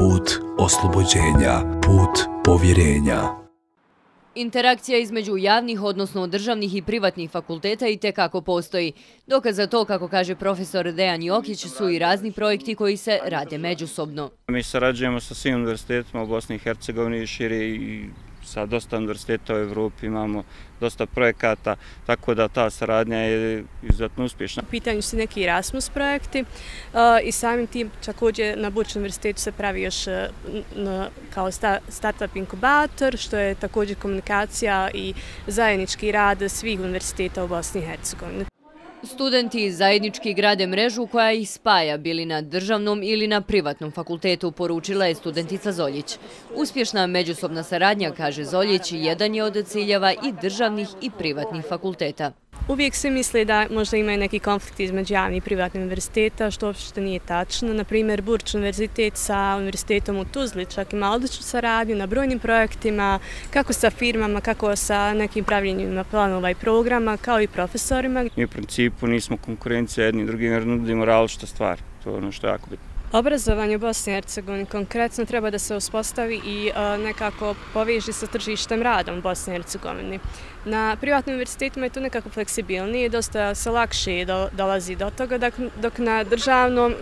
put oslobođenja, put povjerenja. Interakcija između javnih, odnosno državnih i privatnih fakulteta i tekako postoji. Dokaz za to, kako kaže profesor Dejan Jokić, su i razni projekti koji se rade međusobno. Mi sarađujemo sa svim univerzitetima u Bosni i Hercegovini, širi i sa dosta univerziteta u Evropi, imamo dosta projekata, tako da ta saradnja je izuzetno uspješna. U pitanju su neki Erasmus projekti e, i samim tim također na Burčnom univerzitetu se pravi još e, kao startup inkubator, što je također komunikacija i zajednički rad svih univerziteta u Bosni i Hercegovini. Studenti zajednički grade mrežu koja ih spaja bili na državnom ili na privatnom fakultetu, poručila je studentica Zoljić. Uspješna međusobna saradnja, kaže Zoljić, jedan je od ciljeva i državnih i privatnih fakulteta. Uvijek se misli da možda imaju neki konflikt između javnih i privatnih univerziteta, što uopšte nije tačno. Na primjer, Burč univerzitet sa univerzitetom u Tuzli čak ima odličnu saradnju na brojnim projektima, kako sa firmama, kako sa nekim pravljenjima planova i programa, kao i profesorima. Mi u principu nismo konkurencija jedni drugim jer nudimo različite stvari. To je ono što je jako bitno. Obrazovanje u Bosni i Hercegovini konkretno treba da se uspostavi i e, nekako poveži sa tržištem radom u Bosni i Hercegovini. Na privatnim univerzitetima je to nekako fleksibilnije, dosta se lakše dolazi do toga, dok na državnom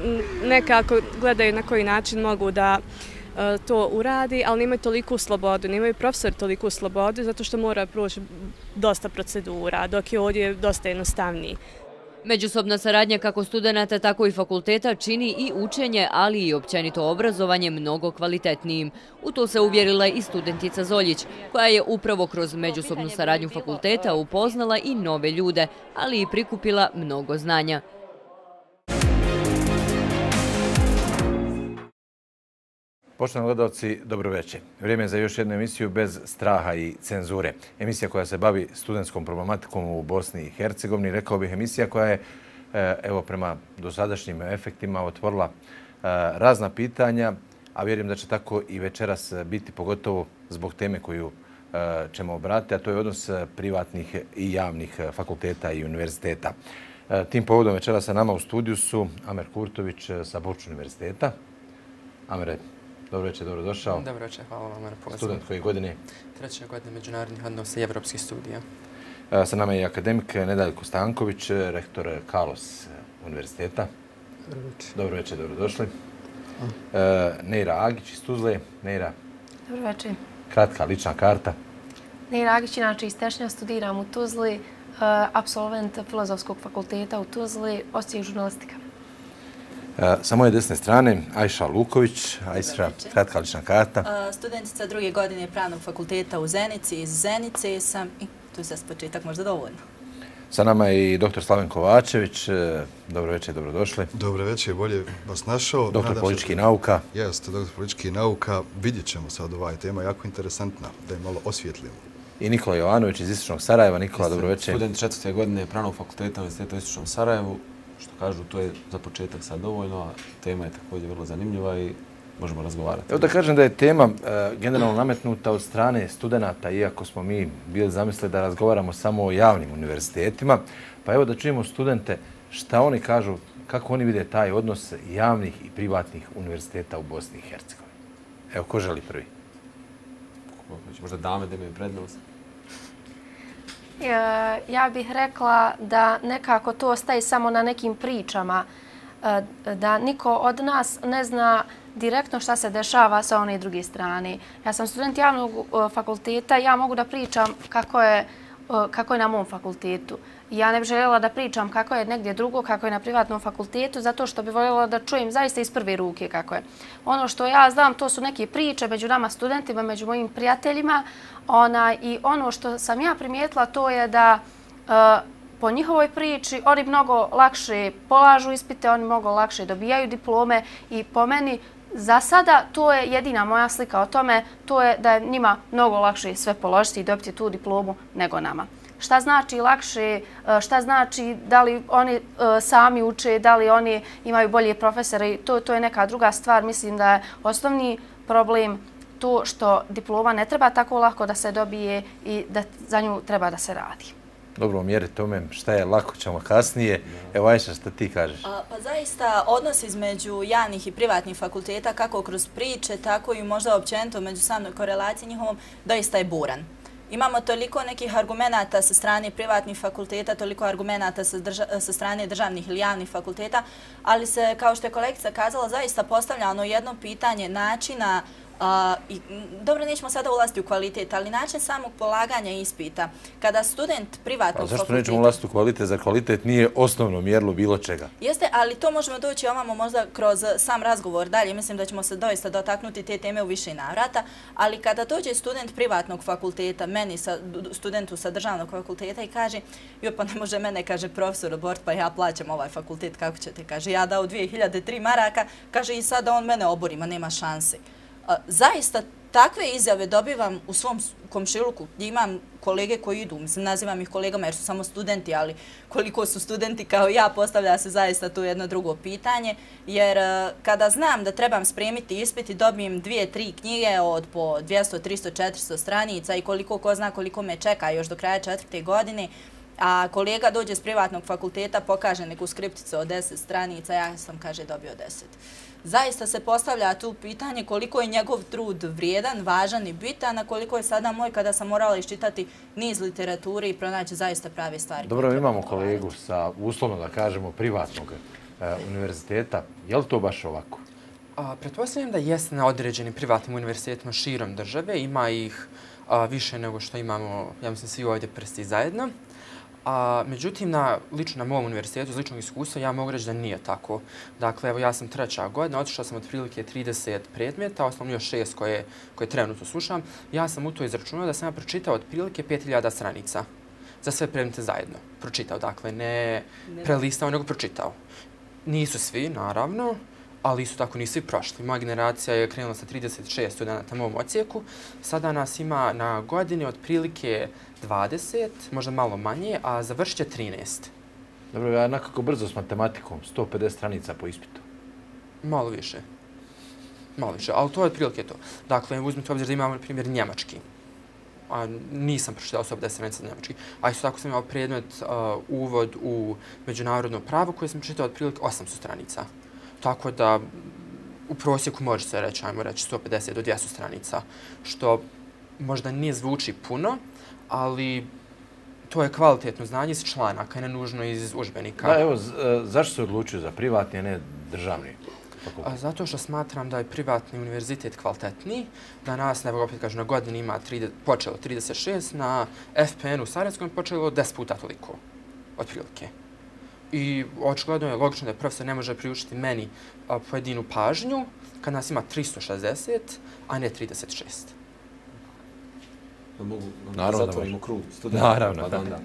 nekako gledaju na koji način mogu da e, to uradi, ali nemaju toliku slobodu, nemaju profesor toliku slobodu zato što mora proći dosta procedura, dok je ovdje dosta jednostavniji. Međusobna saradnja kako studenta, tako i fakulteta čini i učenje, ali i općenito obrazovanje mnogo kvalitetnijim. U to se uvjerila i studentica Zoljić, koja je upravo kroz međusobnu saradnju fakulteta upoznala i nove ljude, ali i prikupila mnogo znanja. Poštovani gledalci, dobro večer. Vrijeme za još jednu emisiju bez straha i cenzure. Emisija koja se bavi studentskom problematikom u Bosni i Hercegovini. Rekao bih emisija koja je, e, evo, prema dosadašnjim efektima otvorila e, razna pitanja, a vjerujem da će tako i večeras biti, pogotovo zbog teme koju e, ćemo obratiti, a to je odnos privatnih i javnih fakulteta i univerziteta. Tim povodom večera sa nama u studiju su Amer Kurtović sa Boču univerziteta. Amere, Dobro večer, dobro došao. Dobro večer, hvala vam na pozivu. Student koji godine? Treća godina međunarodnih odnosa i evropskih studija. E, sa nama je akademik Nedaljko Stanković, rektor Kalos univerziteta. Dobro večer. Dobro večer, dobro došli. E, Neira Agić iz Tuzle. Neira. Dobro večer. Kratka lična karta. Neira Agić, inače iz Tešnja, studiram u Tuzli, e, absolvent filozofskog fakulteta u Tuzli, oscijek žurnalistika. E, sa moje desne strane, Ajša Luković, Ajša, kratka lična karta. E, studentica druge godine pravnog fakulteta u Zenici, iz Zenice sam i tu se s početak možda dovoljno. Sa nama je i dr. Slaven Kovačević. E, dobro večer, dobrodošli. Dobro večer, bolje vas našao. Doktor političkih nauka. Jeste, doktor političkih nauka. Vidjet ćemo sad ovaj tema, jako interesantna, da je malo osvjetljimo. I Nikola Jovanović iz Istočnog Sarajeva. Nikola, dobro večer. Student četvrte godine pravnog fakulteta u Istočnom Sarajevu što kažu, to je za početak sad dovoljno, a tema je također vrlo zanimljiva i možemo razgovarati. Evo da kažem da je tema e, generalno nametnuta od strane studenta, iako smo mi bili zamislili da razgovaramo samo o javnim univerzitetima, pa evo da čujemo studente šta oni kažu, kako oni vide taj odnos javnih i privatnih univerziteta u Bosni i Hercegovini. Evo, ko želi prvi? Možda dame da imaju prednost. E, ja bih rekla da nekako to ostaje samo na nekim pričama, e, da niko od nas ne zna direktno šta se dešava sa one druge strane. Ja sam student javnog e, fakulteta i ja mogu da pričam kako je, kako je na mom fakultetu. Ja ne bih željela da pričam kako je negdje drugo, kako je na privatnom fakultetu, zato što bih voljela da čujem zaista iz prve ruke kako je. Ono što ja znam, to su neke priče među nama studentima, među mojim prijateljima. Ona, I ono što sam ja primijetila, to je da uh, po njihovoj priči oni mnogo lakše polažu ispite, oni mnogo lakše dobijaju diplome i po meni za sada to je jedina moja slika o tome, to je da je njima mnogo lakše sve položiti i dobiti tu diplomu nego nama šta znači lakše, e, šta znači da li oni e, sami uče, da li oni imaju bolje profesore, to, to je neka druga stvar. Mislim da je osnovni problem to što diploma ne treba tako lako da se dobije i da za nju treba da se radi dobro mjeri tome šta je lako ćemo kasnije. Evo Ajša, šta ti kažeš? A, pa zaista odnos između javnih i privatnih fakulteta, kako kroz priče, tako i možda općenito među samoj korelaciji njihovom, doista je buran. Imamo toliko nekih argumenta sa strane privatnih fakulteta, toliko argumenta sa, drža, sa strane državnih ili javnih fakulteta, ali se, kao što je kolegica kazala, zaista postavlja ono jedno pitanje načina A, i, dobro, nećemo sada ulaziti u kvalitet, ali način samog polaganja ispita, kada student privatnog pa, zašto nećemo ulaziti u kvalitet? Za kvalitet nije osnovno mjerlo bilo čega. Jeste, ali to možemo doći ovamo možda kroz sam razgovor dalje. Mislim da ćemo se doista dotaknuti te teme u više navrata, ali kada dođe student privatnog fakulteta, meni, sa, studentu sa državnog fakulteta i kaže, jo pa ne može mene, kaže profesor Bort, pa ja plaćam ovaj fakultet, kako ćete, kaže, ja dao 2003 maraka, kaže i sada on mene obori, ma nema šanse zaista takve izjave dobivam u svom komšiluku. Imam kolege koji idu, mislim, nazivam ih kolegama jer su samo studenti, ali koliko su studenti kao ja, postavlja se zaista tu jedno drugo pitanje, jer kada znam da trebam spremiti ispit i dobijem dvije, tri knjige od po 200, 300, 400 stranica i koliko ko zna koliko me čeka još do kraja četvrte godine, a kolega dođe s privatnog fakulteta, pokaže neku skripticu od 10 stranica, ja sam, kaže, dobio 10 zaista se postavlja tu pitanje koliko je njegov trud vrijedan, važan i bitan, a koliko je sada moj kada sam morala iščitati niz literature i pronaći zaista prave stvari. Dobro, imamo kolegu sa, uslovno da kažemo, privatnog e, univerziteta. Je li to baš ovako? A, pretpostavljam da jeste na određenim privatnim univerzitetima širom države. Ima ih a, više nego što imamo, ja mislim, svi ovdje prsti zajedno. A, međutim, na, lično na mom univerzitetu, iz ličnog iskustva, ja mogu reći da nije tako. Dakle, evo, ja sam treća godina, otišao sam otprilike 30 predmeta, osnovno još šest koje, koje trenutno slušam. Ja sam u to izračunao da sam ja pročitao otprilike 5000 stranica za sve predmete zajedno. Pročitao, dakle, ne, ne prelistao, nego pročitao. Nisu svi, naravno, ali isto tako nisu i prošli. Moja generacija je krenula sa 36 studenta na mom ocijeku. Sada nas ima na godini otprilike 20, možda malo manje, a završit će 13. Dobro, ja nekako brzo s matematikom, 150 stranica po ispitu. Malo više. Malo više, ali to je otprilike to. Dakle, uzmite obzir da imamo, na primjer, njemački. A nisam pročitao 150 stranica njemački. A isto tako sam imao predmet uvod u međunarodno pravo koje sam pročitao otprilike 800 stranica. Tako da u prosjeku može se reći, ajmo reći, 150 do 200 stranica, što možda nije zvuči puno, ali to je kvalitetno znanje iz članaka, ne nužno iz užbenika. Da, evo, e, zašto se odlučio za privatni, a ne državni? A, zato što smatram da je privatni univerzitet kvalitetniji, da nas, ne opet kažu, na godini ima 30, počelo 36, na FPN u Sarajevskom počelo 10 puta toliko, otprilike. I očigledno je logično da je profesor ne može priučiti meni pojedinu pažnju kad nas ima 360, a ne 36 da mogu Naravno, zatvorimo krug studenta. Naravno, pa da, da.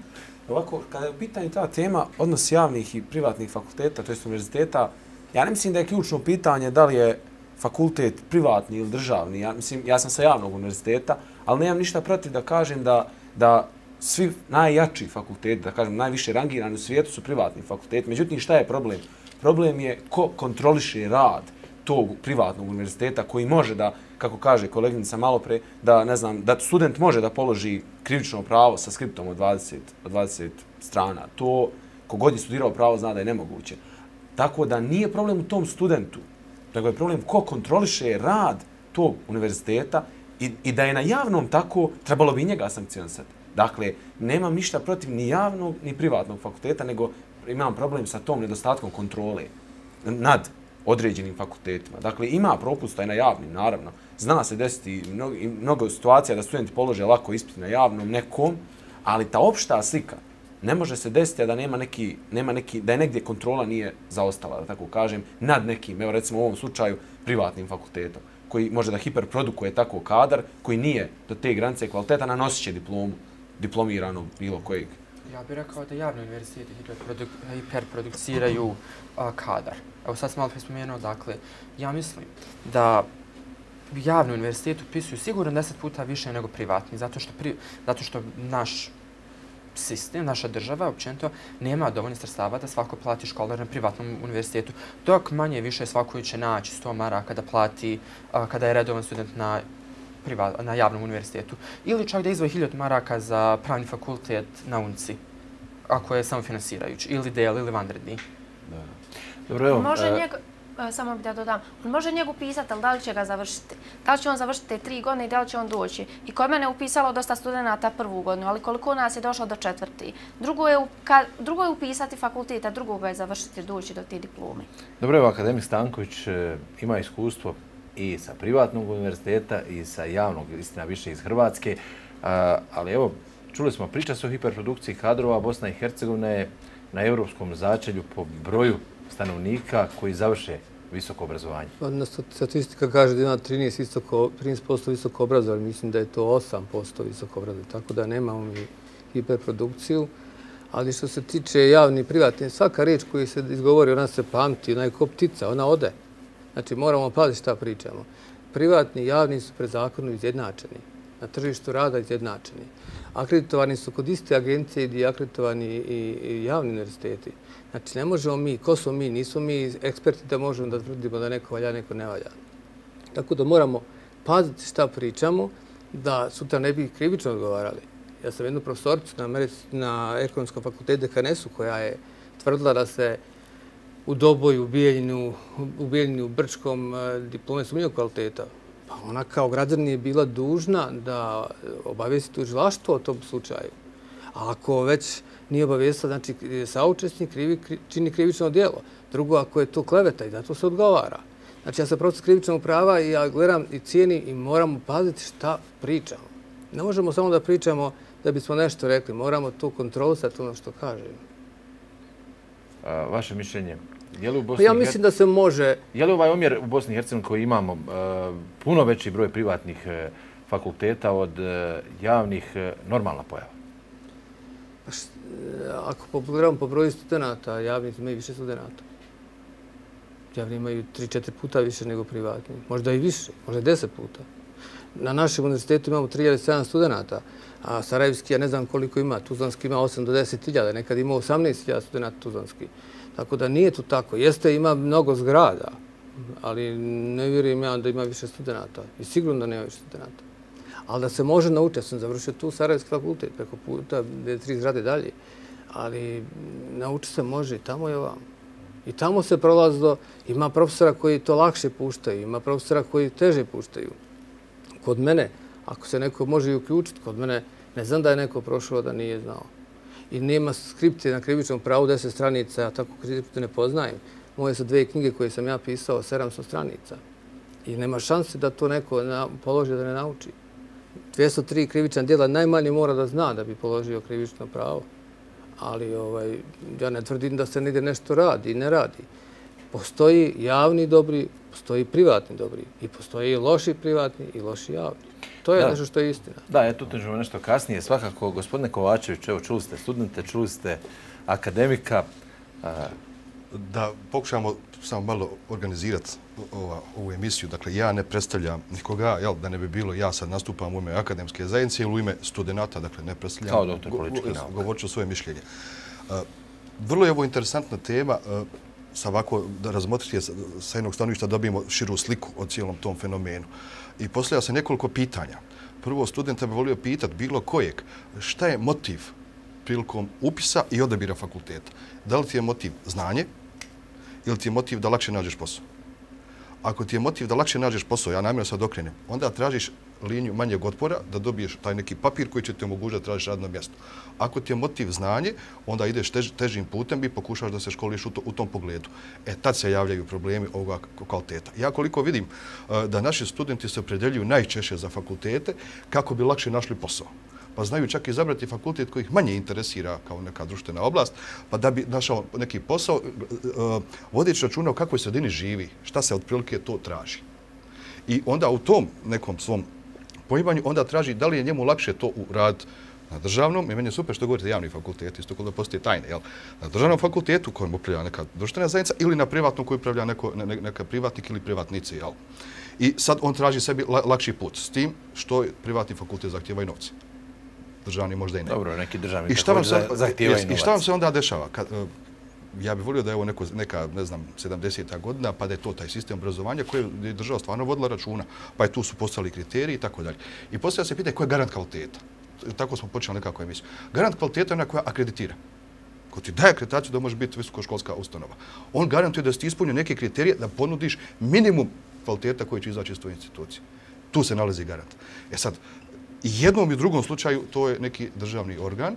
Ovako, kada je u pitanju ta tema, odnos javnih i privatnih fakulteta, to je univerziteta, ja ne mislim da je ključno pitanje da li je fakultet privatni ili državni. Ja, mislim, ja sam sa javnog univerziteta, ali nemam ništa protiv da kažem da, da svi najjači fakulteti, da kažem najviše rangirani u svijetu su privatni fakulteti. Međutim, šta je problem? Problem je ko kontroliše rad tog privatnog univerziteta koji može da kako kaže koleginica malo pre, da, ne znam, da student može da položi krivično pravo sa skriptom od 20, od 20 strana. To, kogod je studirao pravo, zna da je nemoguće. Tako da nije problem u tom studentu, nego je problem ko kontroliše rad tog univerziteta i, i da je na javnom tako, trebalo bi njega sankcionisati. Dakle, nemam ništa protiv ni javnog, ni privatnog fakulteta, nego imam problem sa tom nedostatkom kontrole nad određenim fakultetima. Dakle, ima propusta i na javnim, naravno. Zna se desiti mnogo, mnogo situacija da studenti polože lako ispit na javnom nekom, ali ta opšta slika ne može se desiti da nema neki, nema neki, da je negdje kontrola nije zaostala, da tako kažem, nad nekim, evo recimo u ovom slučaju, privatnim fakultetom, koji može da hiperprodukuje tako kadar, koji nije do te granice kvaliteta, nanosit će diplomu, diplomiranog bilo kojeg. Ja bih rekao da javni univerziteti hiperproduciraju kadar. Evo sad sam malo spomenuo, dakle, ja mislim da javni univerzitet upisuju sigurno deset puta više nego privatni, zato što, pri, zato što naš sistem, naša država, općenito, nema dovoljno sredstava da svako plati školar na privatnom univerzitetu, dok manje više svako će naći 100 maraka da plati a, kada je redovan student na, privat, na javnom univerzitetu. Ili čak da izvoji 1000 maraka za pravni fakultet na UNCI ako je samofinansirajući, ili del, ili vanredni. Dobro, evo, Može e, njega, e, samo bih da dodam, on može njegu pisati, ali da li će ga završiti? Da li će on završiti te tri godine i da li će on doći? I kod mene je upisalo dosta studenta prvu godinu, ali koliko nas je došlo do četvrti? Drugo je, ka, drugo je upisati fakultet, a drugo ga je završiti doći do te diplome. Dobro, evo, akademik Stanković e, ima iskustvo i sa privatnog univerziteta i sa javnog, istina više iz Hrvatske, a, ali evo, čuli smo, priča se o hiperprodukciji kadrova, Bosna i Hercegovina je na europskom začelju po broju stanovnika koji završe visoko obrazovanje. Odnosno, statistika kaže da ima 13%, visoko, 13 visoko obrazovanje, mislim da je to 8% visoko obrazovanje, tako da nemamo mi hiperprodukciju. Ali što se tiče javni i privatni, svaka reč koju se izgovori, ona se pamti, ona je ko ptica, ona ode. Znači moramo paziti šta pričamo. Privatni i javni su pred zakonom izjednačeni, na tržištu rada izjednačeni. Akreditovani su kod iste agencije i akreditovani i, javni univerziteti. Znači, ne možemo mi, ko smo mi, nismo mi eksperti da možemo da tvrdimo da neko valja, neko ne valja. Tako da moramo paziti šta pričamo, da sutra ne bi krivično odgovarali. Ja sam jednu profesoricu na, na ekonomskom fakultetu DKNS-u koja je tvrdila da se u Doboju, u Bijeljinu, u Bijeljinu, u Brčkom eh, diplome sumnjivog kvaliteta. Pa ona kao građanin je bila dužna da e, obavijesti tužilaštvo o tom slučaju. A ako već nije obavijestila, znači e, saučesnik krivi, kri, čini krivično djelo. Drugo, ako je to kleveta i zato se odgovara. Znači ja sam proces krivičnog prava i ja gledam i cijenim i moramo paziti šta pričamo. Ne možemo samo da pričamo da bismo nešto rekli, moramo to kontrolisati ono što kažemo. Vaše mišljenje, je li u Pa Bosni ja mislim da se može, Je li ovaj omjer u Bosni i Hercegovini koji imamo e, puno veći broj privatnih e, fakulteta od e, javnih normalna pojava? pa ako pogledamo po broju studenta, javni imaju više studenta. Javni imaju 3-4 puta više nego privatni. Možda i više, možda i 10 puta. Na našem univerzitetu imamo 3700 studenta, a Sarajevski, ja ne znam koliko ima, Tuzlanski ima 8 do 10 hiljada, nekad ima 18 hiljada studenta Tuzlanski. Tako da nije to tako. Jeste, ima mnogo zgrada, ali ne vjerujem ja da ima više studenta. I sigurno da nema više studenta. Ali da se može naučiti, ja sam završio tu Sarajevski fakultet preko puta, gdje je tri zgrade dalje. Ali nauči se može i tamo je ovamo. I tamo se prolazilo, ima profesora koji to lakše puštaju, ima profesora koji teže puštaju. Kod mene, ako se neko može i uključiti, kod mene ne znam da je neko prošao da nije znao. I nema skripte na krivičnom pravu 10 stranica, ja tako skripte ne poznajem. Moje su dve knjige koje sam ja pisao, 700 stranica. I nema šanse da to neko na, položi da ne nauči. 203 krivična djela najmanje mora da zna da bi položio krivično pravo. Ali ovaj, ja ne tvrdim da se nigde nešto radi i ne radi. Postoji javni dobri, postoji privatni dobri. I postoji i loši privatni i loši javni. To je Da. nešto što je istina. Da, eto tu ćemo nešto kasnije. Svakako, gospodine Kovačević, evo čuli ste studente, čuli ste akademika. A, da pokušamo samo malo organizirati ova, ovu emisiju. Dakle, ja ne predstavljam nikoga, jel, da ne bi bilo ja sad nastupam u ime akademske zajednice ili u ime studenata, dakle, ne predstavljam. Kao doktor političkih nauka. Govorit ću svoje mišljenje. Uh, vrlo je ovo interesantna tema, uh, sa ovako da razmotrite sa, sa jednog stanovišta dobijemo širu sliku o cijelom tom fenomenu. I postavlja se nekoliko pitanja. Prvo, studenta bi volio pitati bilo kojeg, šta je motiv prilikom upisa i odabira fakulteta? Da li ti je motiv znanje ili ti je motiv da lakše nađeš posao? Ako ti je motiv da lakše nađeš posao, ja namjerno sad okrenem, onda tražiš liniju manjeg otpora da dobiješ taj neki papir koji će ti omogućiti da tražiš radno mjesto. Ako ti je motiv znanje, onda ideš tež, težim putem i pokušaš da se školiš u, to, u tom pogledu. E, tad se javljaju problemi ovoga kvaliteta. Ja koliko vidim e, da naši studenti se opredeljuju najčešće za fakultete kako bi lakše našli posao pa znaju čak izabrati fakultet koji ih manje interesira kao neka društvena oblast, pa da bi našao neki posao, e, e, vodeći računa u kakvoj sredini živi, šta se otprilike to traži. I onda u tom nekom svom poimanju onda traži da li je njemu lakše to u rad na državnom, i meni je super što govorite javni fakultet, isto kod da postoje tajne, jel? Na državnom fakultetu kojem upravlja neka društvena zajednica ili na privatnom koji upravlja neko, ne, neka privatnik ili privatnici, jel? I sad on traži sebi la, lakši put s tim što privatni fakultet zahtjeva i novce državni možda i ne. Dobro, neki državni I šta vam se, zahtijeva i šta vam se onda dešava? Kad, ja bih volio da je ovo neko, neka, ne znam, 70. godina, pa da je to taj sistem obrazovanja koji je država stvarno vodila računa, pa je tu su postali kriteriji i tako dalje. I postavlja se pitanje koja je garant kvaliteta. Tako smo počeli nekako emisiju. Garant kvaliteta je ona koja akreditira. ko ti daje akreditaciju da može biti visokoškolska ustanova. On garantuje da si ispunio neke kriterije da ponudiš minimum kvaliteta koji će izaći iz tvoje institucije. Tu se nalazi garant. E sad, jednom i drugom slučaju to je neki državni organ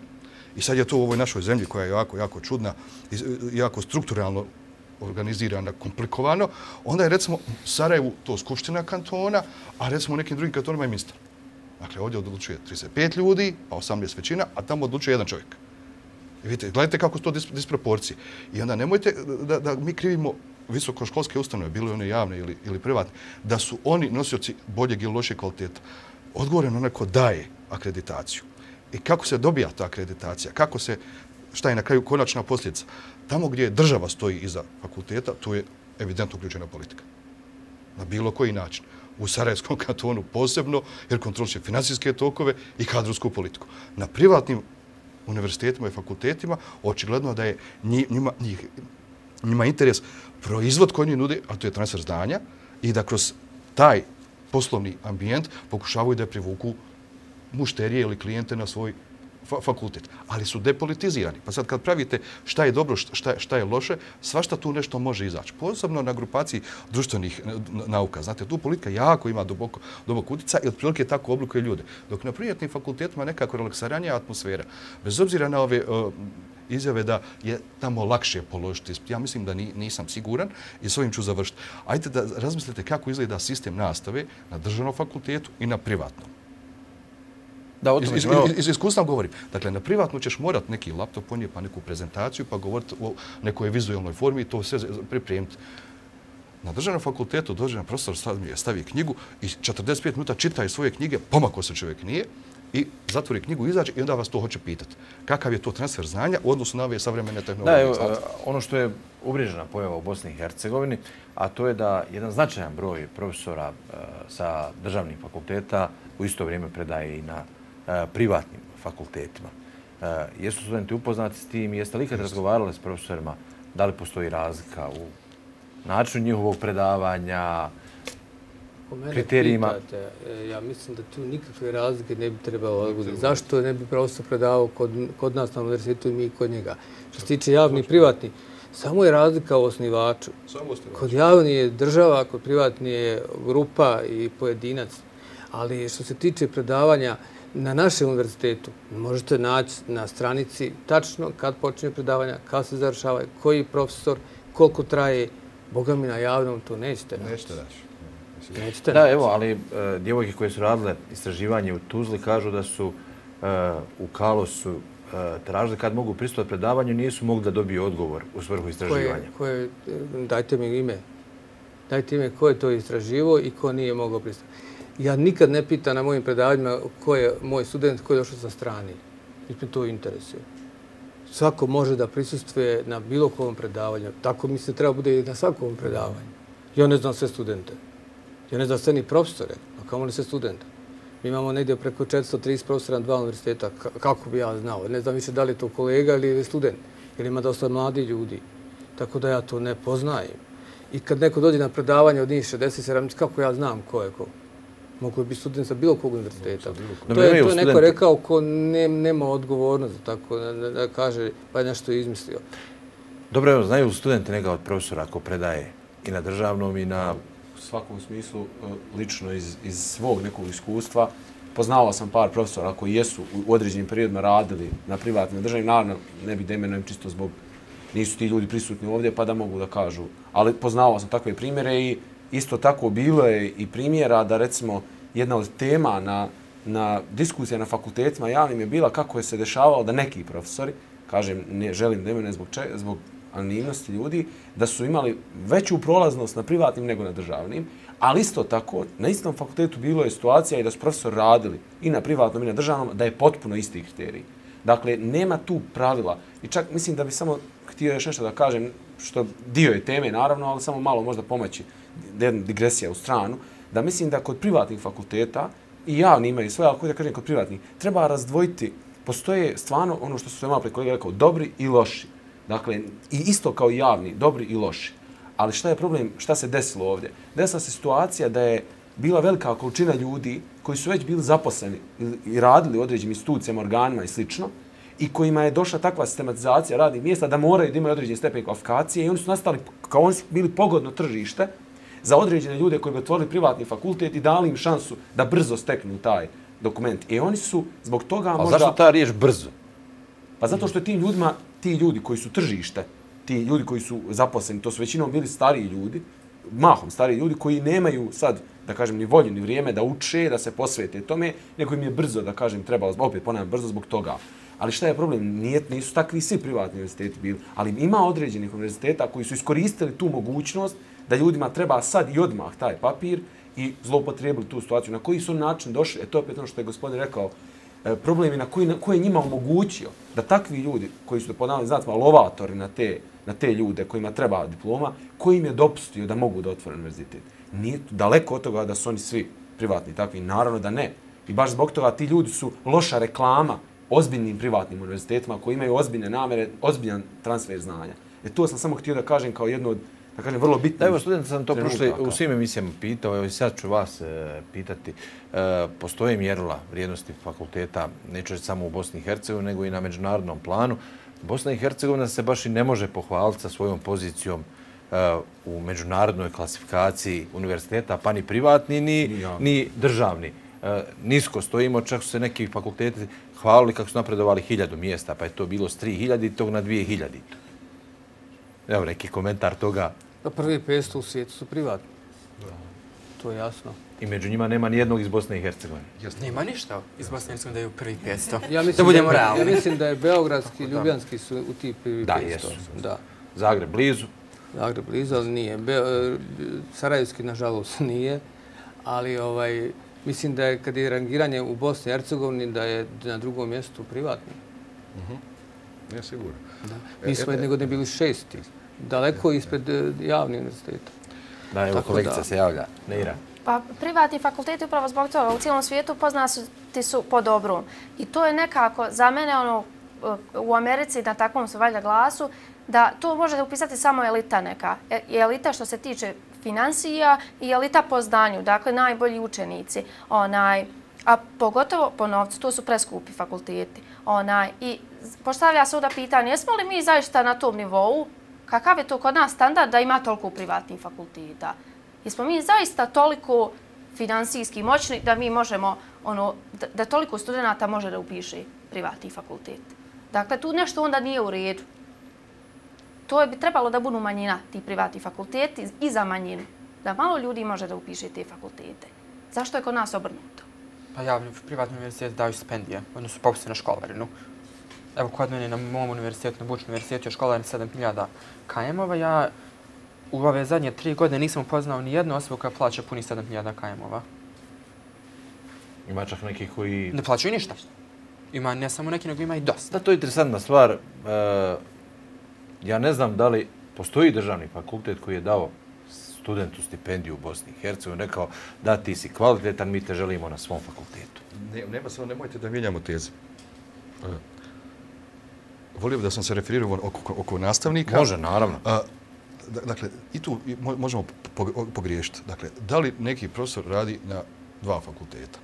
i sad je to u ovoj našoj zemlji koja je jako, jako čudna, jako strukturalno organizirana, komplikovano, onda je recimo Sarajevu to skupština kantona, a recimo u nekim drugim kantonima je ministar. Dakle, ovdje odlučuje 35 ljudi, pa 18 većina, a tamo odlučuje jedan čovjek. I vidite, gledajte kako su to disproporcije. I onda nemojte da, da mi krivimo visokoškolske ustanove, bilo one javne ili, ili privatne, da su oni nosioci boljeg ili lošeg kvaliteta. Odgovore na neko daje akreditaciju. I kako se dobija ta akreditacija? Kako se, šta je na kraju konačna posljedica? Tamo gdje država stoji iza fakulteta, tu je evidentno uključena politika. Na bilo koji način. U Sarajevskom kantonu posebno, jer kontroliše finansijske tokove i kadrovsku politiku. Na privatnim univerzitetima i fakultetima, očigledno da je njima, njih, njima interes proizvod koji oni nude, a to je transfer znanja, i da kroz taj poslovni ambijent pokušavaju da privuku mušterije ili klijente na svoj fakultet, ali su depolitizirani. Pa sad kad pravite šta je dobro, šta, šta je loše, svašta tu nešto može izaći. Posebno na grupaciji društvenih nauka. Znate, tu politika jako ima duboko, duboko utica i otprilike tako oblikuje ljude. Dok na prijatnim fakultetima nekako relaksaranija atmosfera. Bez obzira na ove uh, izjave da je tamo lakše položiti ispit. Ja mislim da ni, nisam siguran i s ovim ću završiti. Ajde da razmislite kako izgleda sistem nastave na državnom fakultetu i na privatnom. Da, o tome iz, iz, iz iskustva govorim. Dakle, na privatnu ćeš morat neki laptop ponije, pa neku prezentaciju, pa govoriti o nekoj vizualnoj formi i to sve pripremiti. Na državnom fakultetu dođe na profesor, stavi, stavi knjigu i 45 minuta čita svoje knjige, pomako se čovjek nije, i zatvori knjigu, izađe i onda vas to hoće pitati. Kakav je to transfer znanja u odnosu na ove savremene tehnologije? Da, evo, ono što je uvriježena pojava u Bosni i Hercegovini, a to je da jedan značajan broj profesora uh, sa državnih fakulteta u isto vrijeme predaje i na privatnim fakultetima. Uh, jesu studenti upoznati s tim? Jeste li ikad razgovarali s profesorima da li postoji razlika u načinu njihovog predavanja, kriterijima. pitate, e, ja mislim da tu nikakve razlike ne bi trebalo odguditi. Zašto ne bi profesor predavao kod, kod nas na univerzitetu i mi kod njega? Što se tiče javni i privatni, samo je razlika u osnivaču. Samo osnivaču. Kod javni je država, kod privatni je grupa i pojedinac. Ali što se tiče predavanja na našem univerzitetu, možete naći na stranici tačno kad počne predavanja, kad se završava, koji profesor, koliko traje. Boga mi na javnom to nećete naći. Nećete naći. Nećete da, evo, ali uh, djevojke koje su radile istraživanje u Tuzli kažu da su uh, u Kalosu uh, tražili kad mogu pristupati predavanju, nisu mogli da dobiju odgovor u svrhu istraživanja. Koje, koje, dajte mi ime. Dajte ime ko je to istraživo i ko nije mogao pristupati. Ja nikad ne pitam na mojim predavanjima ko je moj student, ko je došao sa strani. Mi to interesuje. Svako može da prisustuje na bilo kom predavanju. Tako mi se treba bude i na svakom predavanju. Ja ne znam sve studente. Ja ne znam sve ni profesore, a kamo li sve studenta. Mi imamo negdje preko 430 profesora na dva univerziteta, kako bi ja znao. Ne znam više da li je to kolega ili student, Ili ima dosta mladi ljudi. Tako da ja to ne poznajem. I kad neko dođe na predavanje od njih 60-70, kako ja znam ko je ko? Mogu biti student sa bilo kog univerziteta. To je, to je neko rekao ko ne, nema odgovornost, tako da, da, da kaže pa je nešto izmislio. Dobro, evo, znaju studenti neka od profesora ako predaje i na državnom i na svakom smislu e, lično iz, iz svog nekog iskustva. Poznavao sam par profesora koji jesu u određenim periodima radili na privatnim državnim. Naravno, ne bi da imenujem čisto zbog nisu ti ljudi prisutni ovdje pa da mogu da kažu. Ali poznavao sam takve primjere i isto tako bilo je i primjera da recimo jedna od tema na, na diskusija na fakultetima javnim je bila kako je se dešavalo da neki profesori, kažem, ne želim da imene zbog, če, zbog anonimnosti ljudi, da su imali veću prolaznost na privatnim nego na državnim, ali isto tako, na istom fakultetu bilo je situacija i da su profesor radili i na privatnom i na državnom, da je potpuno isti kriterij. Dakle, nema tu pravila. I čak mislim da bi samo htio još nešto da kažem, što dio je teme, naravno, ali samo malo možda pomoći, jedna digresija u stranu, da mislim da kod privatnih fakulteta, i javni imaju svoje, ali da kažem kod privatnih, treba razdvojiti, postoje stvarno ono što su sve malo kolega rekao, dobri i loši. Dakle, i isto kao javni, dobri i loši. Ali šta je problem, šta se desilo ovdje? Desila se situacija da je bila velika količina ljudi koji su već bili zaposleni i radili u određenim institucijama, organima i slično, i kojima je došla takva sistematizacija radnih mjesta da moraju da imaju određene stepen kvalifikacije i oni su nastali, kao oni su bili pogodno tržište za određene ljude koji bi otvorili privatni fakultet i dali im šansu da brzo steknu taj dokument. I oni su zbog toga A možda... zašto ta riječ brzo? Pa zato što tim ljudima, ti ljudi koji su tržište, ti ljudi koji su zaposleni, to su većinom bili stariji ljudi, mahom stariji ljudi koji nemaju sad, da kažem, ni volju, ni vrijeme da uče, da se posvete tome, nego im je brzo, da kažem, trebalo, opet ponavljam, brzo zbog toga. Ali šta je problem? Nije, nisu takvi svi privatni univerziteti bili, ali ima određenih univerziteta koji su iskoristili tu mogućnost da ljudima treba sad i odmah taj papir i zloupotrijebili tu situaciju. Na koji su način došli? E to je opet ono što je gospodin rekao, e, problem je na koji, na koji je njima omogućio da takvi ljudi koji su, ponavljali ponavljam, lovatori na te, na te ljude kojima treba diploma, koji im je dopustio da mogu da otvore univerzitet. Nije daleko od toga da su oni svi privatni takvi, naravno da ne. I baš zbog toga ti ljudi su loša reklama ozbiljnim privatnim univerzitetima koji imaju ozbiljne namere, ozbiljan transfer znanja. E to sam samo htio da kažem kao jedno od da kažem, vrlo bitno. Evo, student sam to prošli u svim emisijama pitao, evo i sad ću vas e, pitati. E, postoje mjerila vrijednosti fakulteta, neću reći samo u Bosni i Hercegovini, nego i na međunarodnom planu. Bosna i Hercegovina se baš i ne može pohvaliti sa svojom pozicijom e, u međunarodnoj klasifikaciji univerziteta, pa ni privatni, ni, ni, ni državni. E, nisko stojimo, čak su se neki fakulteti hvalili kako su napredovali hiljadu mjesta, pa je to bilo s 3000 i tog na 2000. Evo neki komentar toga. Pa prvi 500 u svijetu su privatni. To je jasno. I među njima nema ni jednog iz Bosne i Hercegovine. Nema ništa iz Bosne i Hercegovine da je u prvi 500. Ja mislim da budemo realni. Ja mislim da je Beogradski i Ljubljanski su u tih prvi 500. Da, jesu. Da. Zagreb blizu. Zagreb blizu, ali nije. Be, e, Sarajevski, nažalost, nije. Ali ovaj, mislim da je kad je rangiranje u Bosni i Hercegovini da je na drugom mjestu privatni. Uh -huh. Ne, sigurno. Da. Mi smo jedne godine bili šesti. Daleko ispred e, javnih univerziteta. Da, evo kolegica se javlja. Neira. Pa privatni fakulteti upravo zbog toga u cijelom svijetu poznati su po dobrom. I to je nekako za mene ono u Americi na takvom se valja glasu da to možete upisati samo elita neka. E, elita što se tiče financija i elita po zdanju, dakle najbolji učenici. Onaj, a pogotovo po novcu, to su preskupi fakulteti. Onaj, I postavlja se onda pitanje, jesmo li mi zaista na tom nivou? Kakav je to kod nas standard da ima toliko privatnih fakulteta? Jesmo mi zaista toliko finansijski moćni da mi možemo, ono, da, da toliko studenta može da upiše privatni fakultet? Dakle, tu nešto onda nije u redu. To je bi trebalo da budu manjina ti privatni fakulteti i za manjinu. Da malo ljudi može da upiše te fakultete. Zašto je kod nas obrnuto? Pa javni privatni univerzitet daju stipendije, odnosno su popusti na školarinu. Evo, kod mene na mom univerzitetu, na Bučnom univerzitetu je školarina 7000 km-ova. Ja u ove zadnje tri godine nisam upoznao ni jednu osobu koja plaća puni 7000 km-ova. Ima čak neki koji... Ne plaćaju ništa. Ima ne samo neki, nego ima i dosta. Da, to je interesantna stvar. E, ja ne znam da li postoji državni fakultet koji je dao studentu stipendiju u Bosni i Hercegovini, rekao da ti si kvalitetan, mi te želimo na svom fakultetu. Ne, nema samo, nemojte da mijenjamo teze. E, volio da sam se referirao oko, oko nastavnika. Može, naravno. A, dakle, i tu možemo pogriješiti. Dakle, da li neki profesor radi na dva fakulteta?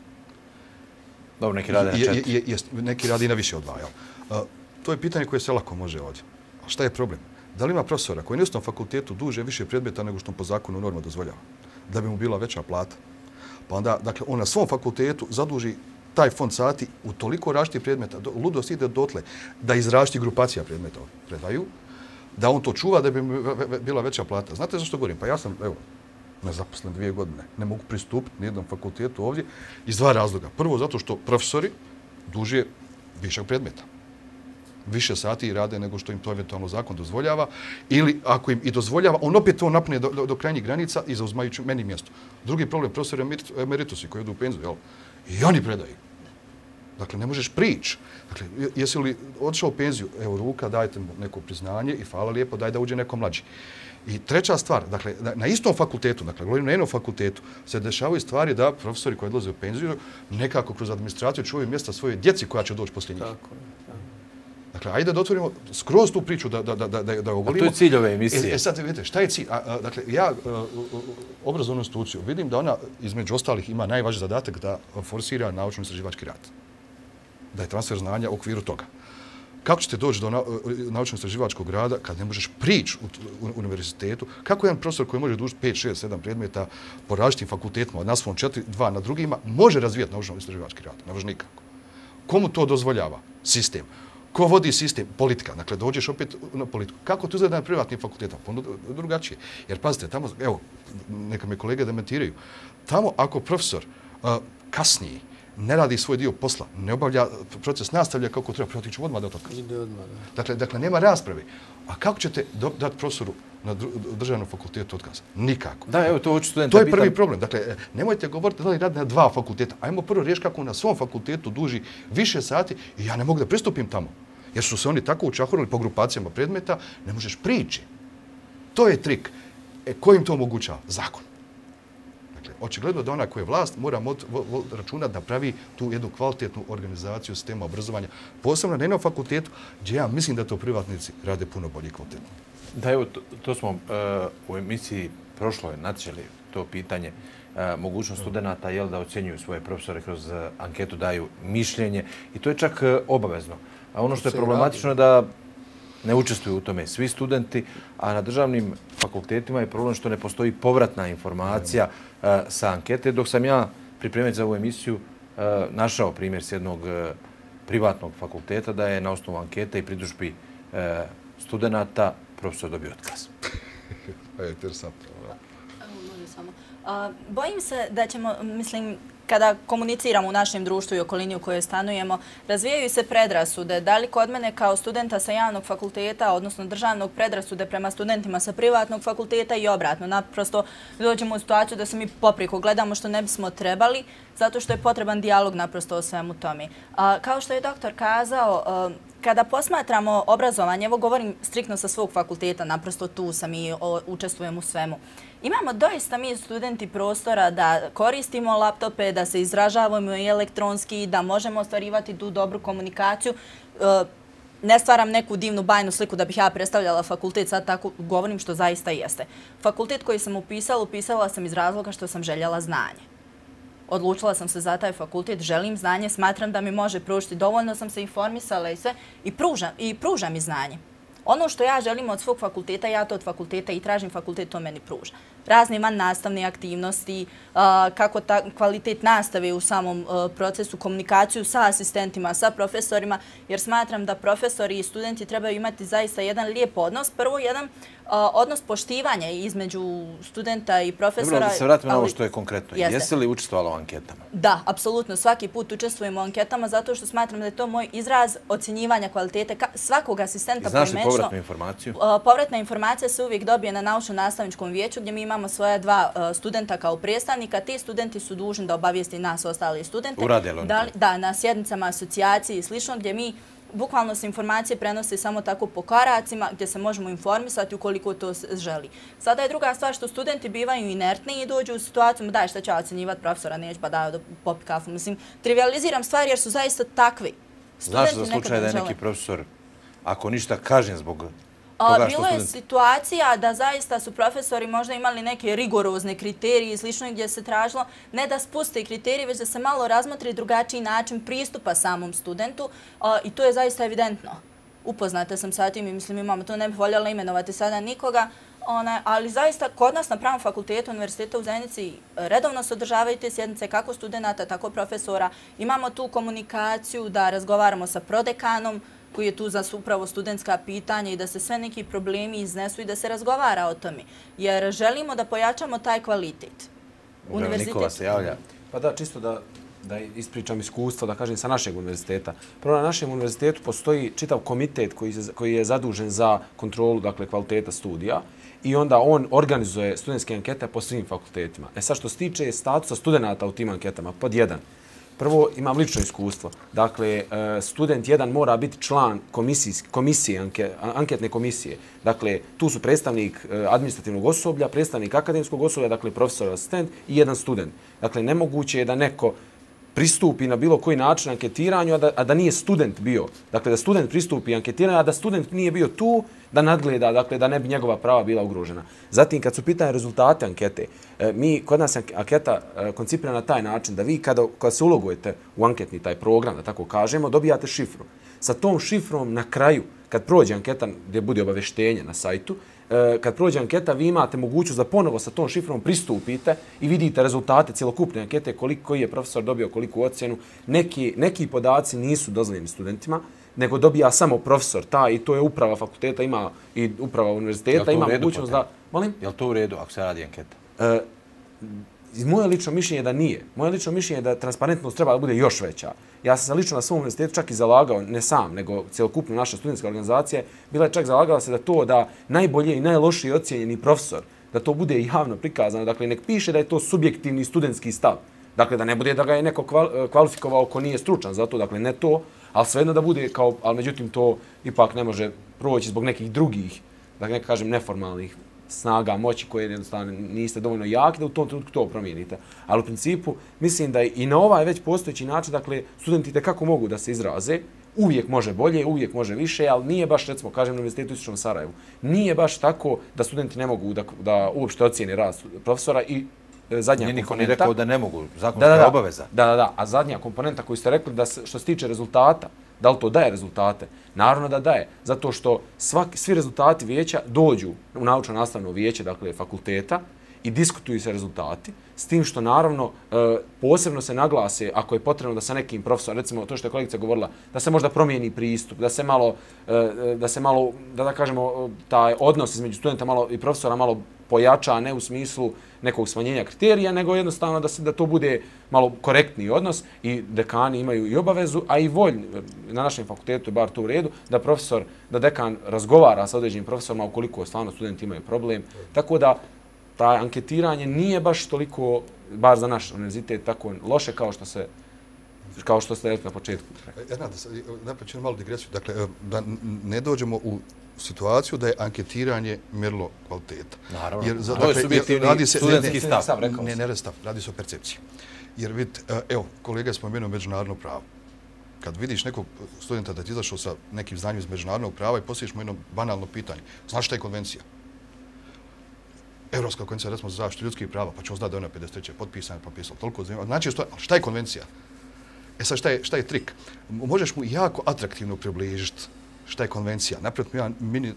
Dobro, neki radi na četiri. Je, je, neki radi na više od dva, jel? A, to je pitanje koje se lako može ovdje. A šta je problem? Da li ima profesora koji na fakultetu duže više predmeta nego što po zakonu norma dozvoljava? Da bi mu bila veća plata? Pa onda, dakle, on na svom fakultetu zaduži taj fond sati u toliko rašti predmeta, do, ludost ide dotle da iz rašti grupacija predmeta predaju, da on to čuva da bi bila veća plata. Znate zašto govorim? Pa ja sam, evo, nezaposlen dvije godine, ne mogu pristupiti ni jednom fakultetu ovdje iz dva razloga. Prvo, zato što profesori duže višak predmeta više sati rade nego što im to eventualno zakon dozvoljava ili ako im i dozvoljava, on opet to napne do, do, do krajnjih granica i zauzmajući meni mjesto. Drugi problem, profesori emeritusi koji odu u penziju, jel? I oni predaju. Dakle, ne možeš prići. Dakle, jesi li odšao u penziju, evo ruka, dajte mu neko priznanje i hvala lijepo, daj da uđe neko mlađi. I treća stvar, dakle, na, istom fakultetu, dakle, govorim na jednom fakultetu, se dešavaju stvari da profesori koji odlaze u penziju nekako kroz administraciju čuvaju mjesta svoje djeci koja će doći poslije njih. Tako Dakle, ajde da otvorimo skroz tu priču da, da, da, da, da ogolimo. A to je cilj ove emisije. E, e sad vidite, šta je cilj? A, a, dakle, ja a, obrazovnu instituciju vidim da ona, između ostalih, ima najvažniji zadatak da forsira naučno-istraživački rad. Da je transfer znanja u okviru toga. kako ćete doći do naučno-istraživačkog rada kad ne možeš prići u univerzitetu? Kako jedan profesor koji može dužiti 5, 6, 7 predmeta po različitim fakultetima, nas svom 4, 2 na drugima, može razvijati naučno-istraživački rad? Ne može nikako. Komu to dozvoljava? Sistem. Ko vodi sistem? Politika. Dakle, dođeš opet na politiku. Kako to izgleda na privatnim fakultetama? Pa drugačije. Jer pazite, tamo, evo, neka me kolege dementiraju, tamo ako profesor uh, kasnije ne radi svoj dio posla, ne obavlja proces nastavlja kako treba, priotiću odmah da. Ide odmah, da. Dakle, dakle, nema rasprave. A kako ćete dati profesoru na državnom fakultetu otkaz? Nikako. Da, evo, to hoću studenta To je prvi problem. Dakle, nemojte govoriti da li radi na dva fakulteta. Ajmo prvo riješiti kako na svom fakultetu duži više sati i ja ne mogu da pristupim tamo. Jer su se oni tako učahurili po grupacijama predmeta, ne možeš prići. To je trik. E, ko im to omogućava? Zakon očigledno da ona koja je vlast mora računati da pravi tu jednu kvalitetnu organizaciju sistema obrazovanja, posebno na jednom fakultetu, gdje ja mislim da to privatnici rade puno bolje kvalitetno. Da, evo, to smo uh, u emisiji prošloj načeli to pitanje uh, mogućnost studenta je da ocjenjuju svoje profesore kroz uh, anketu, daju mišljenje i to je čak obavezno. A ono što je problematično je da ne učestvuju u tome svi studenti, a na državnim fakultetima je problem što ne postoji povratna informacija e, sa ankete. Dok sam ja pripremiti za ovu emisiju e, našao primjer s jednog e, privatnog fakulteta da je na osnovu ankete i pridužbi studenta profesor dobio otkaz. Je interesantno. Bojim se da ćemo, mislim, kada komuniciramo u našem društvu i okolini u kojoj stanujemo, razvijaju se predrasude. Da li kod mene kao studenta sa javnog fakulteta, odnosno državnog predrasude prema studentima sa privatnog fakulteta i obratno. Naprosto dođemo u situaciju da se mi popriko gledamo što ne bismo trebali, zato što je potreban dijalog naprosto o svemu tome. Kao što je doktor kazao, kada posmatramo obrazovanje, evo govorim striktno sa svog fakulteta, naprosto tu sam i učestvujem u svemu. Imamo doista mi studenti prostora da koristimo laptope, da se izražavamo i elektronski, da možemo ostvarivati tu dobru komunikaciju. E, ne stvaram neku divnu bajnu sliku da bih ja predstavljala fakultet, sad tako govorim što zaista jeste. Fakultet koji sam upisala, upisala sam iz razloga što sam željela znanje. Odlučila sam se za taj fakultet, želim znanje, smatram da mi može pružiti, dovoljno sam se informisala i sve i pružam, i pružam mi znanje. Ono što ja želim od svog fakulteta, ja to od fakulteta i tražim fakultet, to meni pruža. Razne man nastavne aktivnosti, kako ta kvalitet nastave u samom procesu, komunikaciju sa asistentima, sa profesorima, jer smatram da profesori i studenti trebaju imati zaista jedan lijep odnos. Prvo, jedan odnos poštivanja između studenta i profesora. Dobro, da se vratimo na ovo što je konkretno. Jeste li učestvovala u anketama? Da, apsolutno. Svaki put učestvujem u anketama zato što smatram da je to moj izraz ocjenjivanja kvalitete svakog asistenta. Znaš li povratnu informaciju? Povratna informacija se uvijek dobije na naučno-nastavničkom vijeću gdje mi imamo svoja dva studenta kao predstavnika. Ti studenti su dužni da obavijesti nas ostali studente. Urade li oni to? Da, na sjednicama asocijacije i slično gdje mi bukvalno se informacije prenose samo tako po karacima gdje se možemo informisati ukoliko to želi. Sada je druga stvar što studenti bivaju inertni i dođu u situaciju, daj šta ja ocenjivati profesora, neću pa daju da popi kafu. Mislim, trivializiram stvari jer su zaista takvi. Znaš za slučaj da je neki profesor, ako ništa kažem zbog Bilo je situacija da zaista su profesori možda imali neke rigorozne kriterije i slično gdje se tražilo ne da spuste kriterije, već da se malo razmotri drugačiji način pristupa samom studentu i to je zaista evidentno. Upoznate sam sa tim i mislim imamo to, ne bih voljela imenovati sada nikoga, ali zaista kod nas na pravom fakultetu Univerziteta u Zenici redovno se održavaju te sjednice kako studenta, tako profesora. Imamo tu komunikaciju da razgovaramo sa prodekanom, koji je tu za upravo studentska pitanja i da se sve neki problemi iznesu i da se razgovara o tome. Jer želimo da pojačamo taj kvalitet. Nikola se javlja. Pa da, čisto da da ispričam iskustvo, da kažem, sa našeg univerziteta. Prvo, na našem univerzitetu postoji čitav komitet koji, koji je zadužen za kontrolu dakle, kvaliteta studija i onda on organizuje studentske ankete po svim fakultetima. E sad, što se tiče statusa studenta u tim anketama, pod jedan, Prvo, imam lično iskustvo. Dakle, e, student jedan mora biti član komisije, anketne komisije. Dakle, tu su predstavnik e, administrativnog osoblja, predstavnik akademskog osoblja, dakle, profesor asistent i jedan student. Dakle, nemoguće je da neko pristupi na bilo koji način anketiranju, a da, a da nije student bio. Dakle, da student pristupi anketiranju, a da student nije bio tu da nadgleda, dakle, da ne bi njegova prava bila ugrožena. Zatim, kad su pitanje rezultate ankete, e, mi, kod nas anketa e, koncipirana na taj način da vi kada, kada se ulogujete u anketni taj program, da tako kažemo, dobijate šifru. sa tom šifrom na kraju, kad prođe anketa gdje bude obaveštenje na sajtu, kad prođe anketa, vi imate mogućnost da ponovo sa tom šifrom pristupite i vidite rezultate cjelokupne ankete, koliko koji je profesor dobio koliku ocjenu. Neki, neki podaci nisu dozvoljeni studentima, nego dobija samo profesor ta i to je uprava fakulteta, ima i uprava univerziteta, ima mogućnost da... Molim? Je li to u redu ako se radi anketa? E, moje lično mišljenje je da nije. Moje lično mišljenje je da transparentnost treba da bude još veća. Ja sam se lično na svom univerzitetu čak i zalagao, ne sam, nego celokupno naša studentska organizacija, bila je čak zalagala se da to da najbolje i najlošiji ocjenjeni profesor, da to bude javno prikazano. Dakle, nek piše da je to subjektivni studentski stav. Dakle, da ne bude da ga je neko kvalifikovao ko nije stručan za to, dakle, ne to, ali svejedno da bude kao, ali međutim to ipak ne može proći zbog nekih drugih, da ne kažem neformalnih snaga, moći koje jednostavno niste dovoljno jaki da u tom trenutku to promijenite. Ali u principu mislim da i na ovaj već postojeći način, dakle, studenti kako mogu da se izraze, uvijek može bolje, uvijek može više, ali nije baš, recimo, kažem na Univerzitetu Istočnom Sarajevu, nije baš tako da studenti ne mogu da, da uopšte ocijene rad profesora i e, zadnja nije komponenta... Nije rekao da ne mogu, zakonska da, da, da, obaveza. Da, da, da, a zadnja komponenta koju ste rekli da se, što se tiče rezultata, Da li to daje rezultate? Naravno da daje, zato što svaki, svi rezultati vijeća dođu u naučno-nastavno vijeće, dakle fakulteta, i diskutuju se rezultati, s tim što naravno e, posebno se naglase ako je potrebno da sa nekim profesorom, recimo to što je kolegica govorila, da se možda promijeni pristup, da se malo, e, da se malo, da da kažemo, taj odnos između studenta malo i profesora malo pojača, ne u smislu nekog smanjenja kriterija, nego jednostavno da se da to bude malo korektniji odnos i dekani imaju i obavezu, a i volj na našem fakultetu je bar to u redu, da profesor, da dekan razgovara sa određenim profesorima ukoliko stvarno studenti imaju problem. Tako da taj anketiranje nije baš toliko, bar za naš univerzitet, tako loše kao što se kao što ste rekli na početku. Ja znam da napravit malo digresiju. Dakle, da ne dođemo u situaciju da je anketiranje mjerilo kvaliteta. Naravno. Jer, za, to dakle, je subjektivni radi se, studentski ne, ne, stav. Ne, ne, ne, ne, stav, radi se o percepciji. Jer vidite, evo, kolega je spomenuo međunarodno pravo. Kad vidiš nekog studenta da ti izašao sa nekim znanjem iz međunarodnog prava i postojiš mu jedno banalno pitanje. Znaš šta je konvencija? Evropska konvencija, recimo, za zaštitu ljudskih prava, pa ćemo znati da je ona 53. potpisana, potpisala toliko zanimljiva. Znači, šta je konvencija? E sad, šta je, šta je trik? Možeš mu jako atraktivno približiti šta je konvencija, napraviti jedan mini,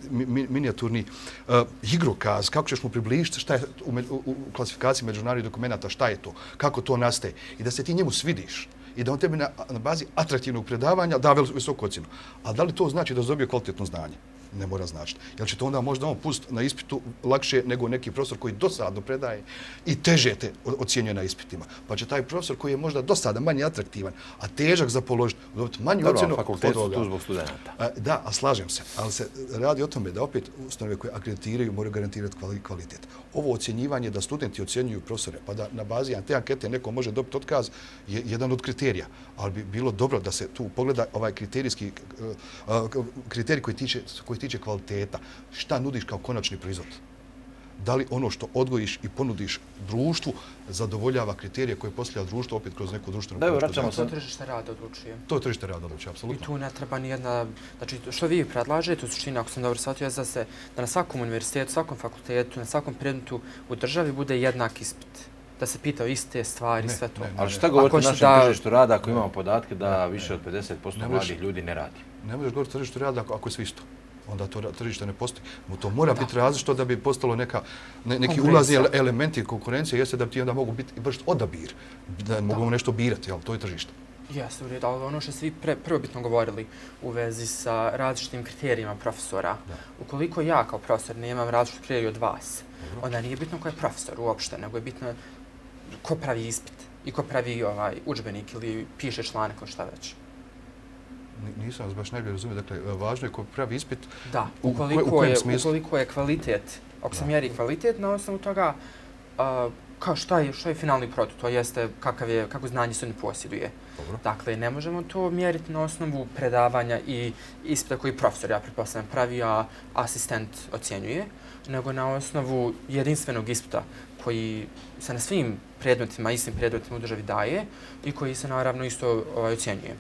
minijaturni uh, igrokaz, kako ćeš mu približiti šta je u, u, u klasifikaciji međunarodnih dokumenta, šta je to, kako to nastaje i da se ti njemu svidiš i da on tebi na, na bazi atraktivnog predavanja da visoku ocjenu. A da li to znači da dobio kvalitetno znanje? Ne mora značiti. Jer će to onda možda on pustiti na ispitu lakše nego neki profesor koji dosadno predaje i teže te ocjenjuje na ispitima. Pa će taj profesor koji je možda dosada manje atraktivan, a težak za položiti, dobiti manju ocjenu. Dobro, fakultet su tu zbog studenta. Da, a slažem se. Ali se radi o tome da opet ustanove koje akreditiraju moraju garantirati kvalitet. Ovo ocjenjivanje da studenti ocjenjuju profesore, pa da na bazi te ankete neko može dobiti otkaz, je jedan od kriterija. Ali bi bilo dobro da se tu pogleda ovaj kriterijski eh, eh, kriterij koji tiče, koji tiče kvaliteta, šta nudiš kao konačni proizvod? Da li ono što odgojiš i ponudiš društvu zadovoljava kriterije koje postavlja društvo opet kroz neku društvenu Da, vraćamo se. To tržište rada odlučuje. To je tržište rada odlučuje, apsolutno. I tu ne treba ni jedna... Znači, što vi predlažete u suštini, ako sam dobro shvatio, da se da na svakom univerzitetu, svakom fakultetu, na svakom predmetu u državi bude jednak ispit da se pita o iste stvari, sve to. Ali šta govorite o našem da... tržištu rada ako imamo podatke da više od 50% mladih ljudi ne radi? Ne možeš govoriti o tržištu rada ako je sve isto onda to tržište ne postoji. To mora da. biti različito da bi postalo neka, ne, neki ulazni elementi konkurencije, jeste da bi ti onda mogu biti vršiti odabir, da, da. mogu nešto birati, ali to je tržište. Jeste, u redu, ali ono što svi pre, prvobitno govorili u vezi sa različitim kriterijima profesora, da. ukoliko ja kao profesor nemam različitu kriteriju od vas, Dobro. onda nije bitno ko je profesor uopšte, nego je bitno ko pravi ispit i ko pravi ovaj učbenik ili piše članak ili šta već nisam vas baš najbolje razumio. Dakle, važno je ko pravi ispit da, ukoliko u, u kojem je, smislu? Ukoliko je kvalitet, ako se mjeri kvalitet na osnovu toga, uh, kao šta je, šta je finalni produkt, to jeste kakav je, kako znanje se ne posjeduje. Dobro. Dakle, ne možemo to mjeriti na osnovu predavanja i ispita koji profesor, ja pretpostavljam, pravi, a asistent ocjenjuje, nego na osnovu jedinstvenog ispita koji se na svim predmetima, istim predmetima u državi daje i koji se naravno isto ovaj, ocjenjuje.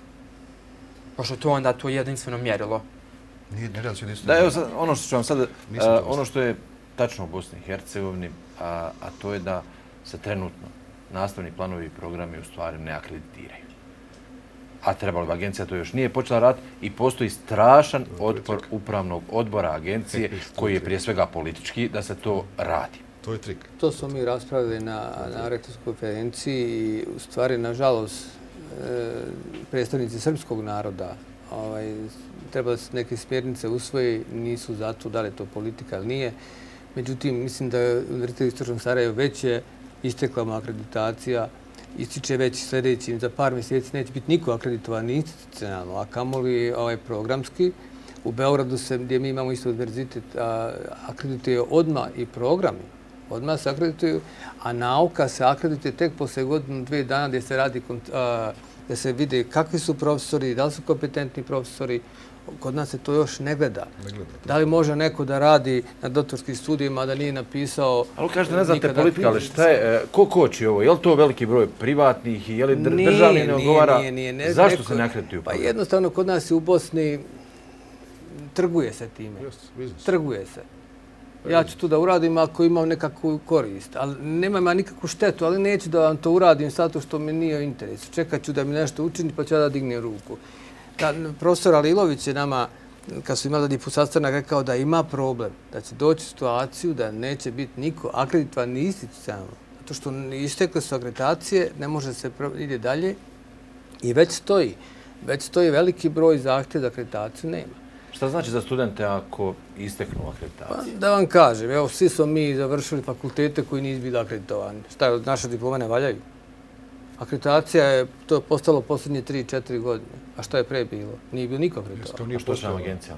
Pošto to onda to jedinstveno mjerilo. Nije, ne radi se jedinstveno. Da, evo sad, ono što ću vam sad, uh, ono što je tačno u Bosni i Hercegovini, a, a to je da se trenutno nastavni planovi i programi u stvari ne akreditiraju. a trebalo bi agencija to još nije počela rad i postoji strašan otpor upravnog odbora agencije koji je prije svega politički da se to radi. To je trik. To smo mi raspravili na, na rektorskoj konferenciji i u stvari, nažalost, E, predstavnici srpskog naroda ovaj, treba da se neke smjernice usvoje, nisu zato da li je to politika ili nije. Međutim, mislim da Univerzitet Istočnog Sarajevo već je istekla akreditacija, ističe već sljedeći, za par mjeseci neće biti niko akreditovan institucionalno, a kamoli ovaj programski. U Beogradu se, gdje mi imamo isto univerzitet, akredituje odma i programi. Odmah se akredituju, a nauka se akredituje tek posle godinu, dvije dana gdje se radi, gdje se vide kakvi su profesori, da li su kompetentni profesori, kod nas se to još ne gleda. Da li može neko da radi na doktorskim studijima, da nije napisao... Ali kažete, ne znate politika, ali šta je, e, ko koči ovo? Je li to veliki broj privatnih, je li državni ne odgovara? Nije, nije, nije. Zašto se ne akredituju? Pa jednostavno, kod nas u Bosni trguje se time. Trguje se. Ja ću to da uradim ako imam nekakvu korist. Ali nema nikakvu štetu, ali neću da vam to uradim zato što mi nije interes. Čekat ću da mi nešto učini pa ću ja da dignem ruku da, profesor Alilović je nama, kad su imali dipu sastanak, rekao da ima problem, da će doći situaciju da neće biti niko akreditovan ni institucionalno. Zato što istekle su akreditacije, ne može se ide dalje i već stoji. Već stoji veliki broj zahtjeva za akreditaciju, nema. Šta znači za studente ako isteknu akreditaciju? Pa, da vam kažem, evo, svi smo mi završili fakultete koji nisu bili akreditovani. Šta je, naše diplome ne valjaju? Akreditacija je to postalo posljednje 3-4 godine. A što je pre bilo? Nije bilo niko akreditovan. A što će nam agencija?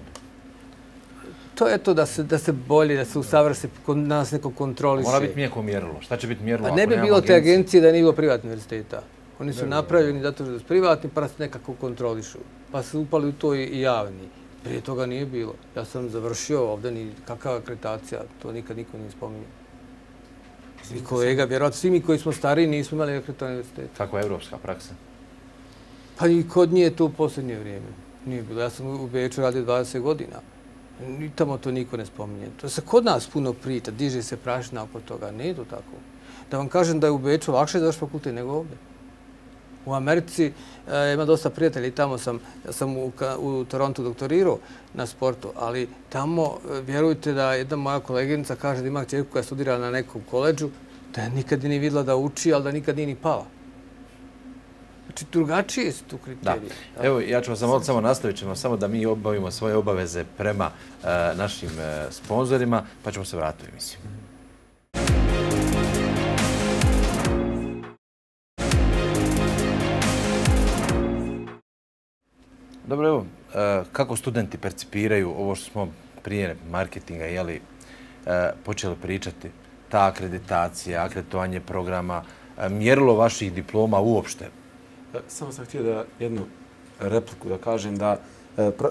To je to da se, da se bolje, da se usavrse, nas neko kontroliše. Mora biti neko mjerilo. Šta će biti mjerilo A ne bi bilo te agencije da nije bilo privatne univerziteta. Oni su napravljeni zato što su privatni pa se nekako kontrolišu. Pa su upali u to i javni. Prije toga nije bilo. Ja sam završio ovdje, ni kakva akreditacija, to nikad niko nije spominio. I kolega, vjerojatno svi mi koji smo stariji nismo imali akreditovani univerzitet. Kako je evropska praksa? Pa i kod nije to u posljednje vrijeme. Nije bilo. Ja sam u Beču radio 20 godina. Ni tamo to niko ne spominje. To se kod nas puno priča, diže se prašina oko toga. Ne je to tako. Da vam kažem da je u Beču lakše završi fakultet nego ovdje. U Americi e, ima dosta prijatelji, tamo sam, ja sam u, u Torontu doktorirao na sportu, ali tamo, e, vjerujte da jedna moja koleginica kaže da ima čerku koja studira na nekom koleđu, da je nikad nije vidjela da uči, ali da nikad nije ni pala. Znači, drugačije su tu kriterije. Da. Evo, ja ću vas samo, samo nastavit ćemo, samo da mi obavimo svoje obaveze prema uh, našim uh, sponsorima, pa ćemo se vratiti u emisiju. Dobro, evo, e, kako studenti percipiraju ovo što smo prije marketinga jeli, e, počeli pričati, ta akreditacija, akreditovanje programa, e, mjerilo vaših diploma uopšte? Samo sam htio da jednu repliku da kažem da uh,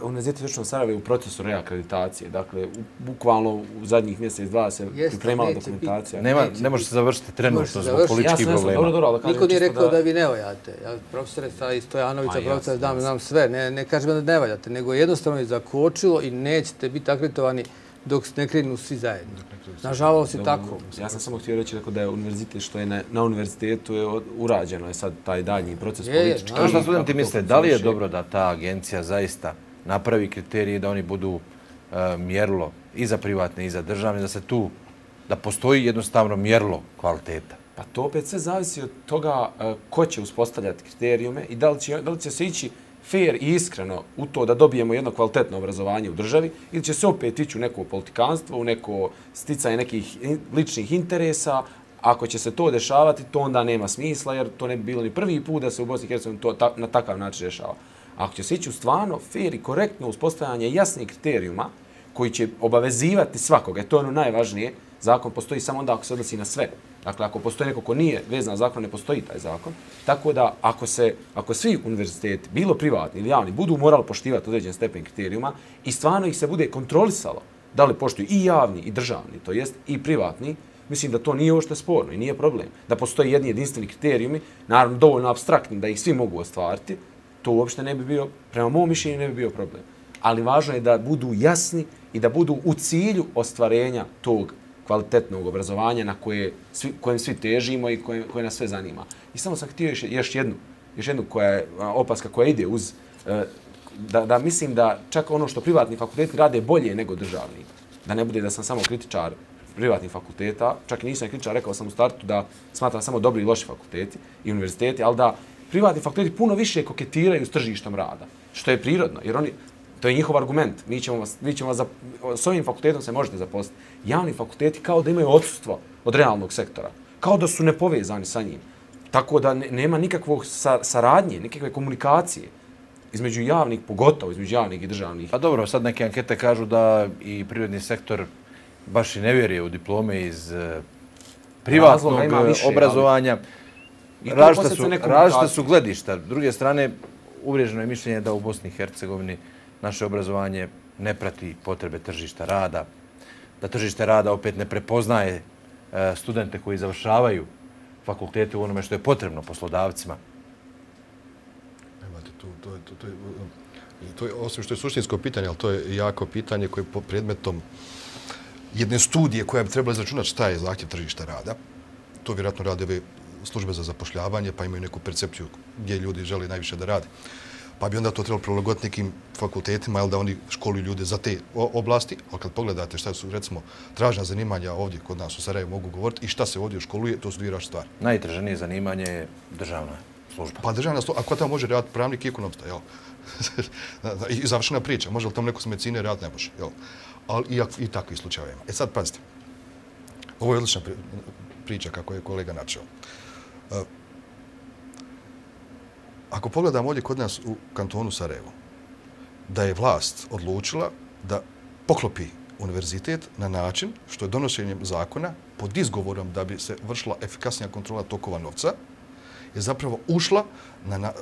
Univerzitet Istočno Sarajevo je u procesu reakreditacije. Dakle, bukvalno u zadnjih mjesec, dva se pripremala dokumentacija. Nema, ne može se završiti trenutno zbog političkih problema. Dobro, dobro, Niko nije rekao da... vi ne valjate. Ja, profesore Stojanovića, profesore, znam, znam sve. Ne, ne kažem da ne valjate, nego jednostavno je zakočilo i nećete biti akreditovani dok ne krenu svi zajedno. Nažalost je tako. Ja sam samo htio reći da je univerzitet što je na, na univerzitetu je urađeno je sad taj daljnji proces politički. Što što studenti misle, da li je dobro da ta agencija zaista napravi kriterije da oni budu uh, mjerlo i za privatne i za državne, da se tu, da postoji jednostavno mjerlo kvaliteta? Pa to opet sve zavisi od toga uh, ko će uspostavljati kriterijume i da li će, da li će se ići fair i iskreno u to da dobijemo jedno kvalitetno obrazovanje u državi ili će se opet ići u neko politikanstvo, u neko sticanje nekih ličnih interesa. Ako će se to dešavati, to onda nema smisla jer to ne bi bilo ni prvi put da se u Bosni i Hercegovini to ta, na takav način dešava. Ako će se ići u stvarno fair i korektno uspostavljanje jasnih kriterijuma koji će obavezivati svakoga, to je ono najvažnije, zakon postoji samo onda ako se odnosi na sve. Dakle, ako postoji neko ko nije vezan na zakon, ne postoji taj zakon. Tako da, ako se, ako svi univerziteti, bilo privatni ili javni, budu morali poštivati određen stepen kriterijuma i stvarno ih se bude kontrolisalo da li poštuju i javni i državni, to jest i privatni, mislim da to nije uopšte sporno i nije problem. Da postoji jedni jedinstveni kriterijumi, naravno dovoljno abstraktni da ih svi mogu ostvariti, to uopšte ne bi bio, prema mom mišljenju, ne bi bio problem. Ali važno je da budu jasni i da budu u cilju ostvarenja tog kvalitetnog obrazovanja na koje svi, kojem svi težimo i koje, koje nas sve zanima. I samo sam htio još, još jednu još jednu koja je, opaska koja ide uz, e, da, da mislim da čak ono što privatni fakulteti rade bolje nego državni. Da ne bude da sam samo kritičar privatnih fakulteta, čak i nisam kritičar, rekao sam u startu da smatram samo dobri i loši fakulteti i univerziteti, ali da privatni fakulteti puno više koketiraju s tržištom rada, što je prirodno, jer oni, to je njihov argument. Mi ćemo vas, mi ćemo vas, s ovim fakultetom se možete zaposliti. Javni fakulteti kao da imaju odsustvo od realnog sektora, kao da su nepovezani sa njim. Tako da nema nikakvog sa, saradnje, nikakve komunikacije između javnih, pogotovo između javnih i državnih. Pa dobro, sad neke ankete kažu da i prirodni sektor baš i ne vjeruje u diplome iz uh, privatnog više, obrazovanja. Ali... Različite su, su gledišta. S druge strane, uvriježeno je mišljenje da u Bosni i Hercegovini naše obrazovanje ne prati potrebe tržišta rada, da tržište rada opet ne prepoznaje e, studente koji završavaju fakultete u onome što je potrebno poslodavcima. Nemate, to, to, to, to, je, e, to je, osim što je suštinsko pitanje, ali to je jako pitanje koje je po predmetom jedne studije koja bi trebala izračunati šta je zahtjev tržišta rada. To vjerojatno rade ove službe za zapošljavanje, pa imaju neku percepciju gdje ljudi žele najviše da rade pa bi onda to trebalo prilagoditi nekim fakultetima, ili da oni školuju ljude za te oblasti, ali kad pogledate šta su, recimo, tražna zanimanja ovdje kod nas u Sarajevu mogu govoriti i šta se ovdje školuje, to su dvije raše stvari. Najtraženije zanimanje je državna služba. Pa državna služba, a ko tamo može raditi pravnik i ekonomista, jel? I završena priča, može li tamo neko s medicine raditi, ne može, jel? Ali i, i takvi slučajevima. E sad, pazite, ovo je odlična priča kako je kolega načeo. Ako pogledamo ovdje kod nas u kantonu Sarajevo, da je vlast odlučila da poklopi univerzitet na način što je donošenjem zakona pod izgovorom da bi se vršila efikasnija kontrola tokova novca, je zapravo ušla na, na,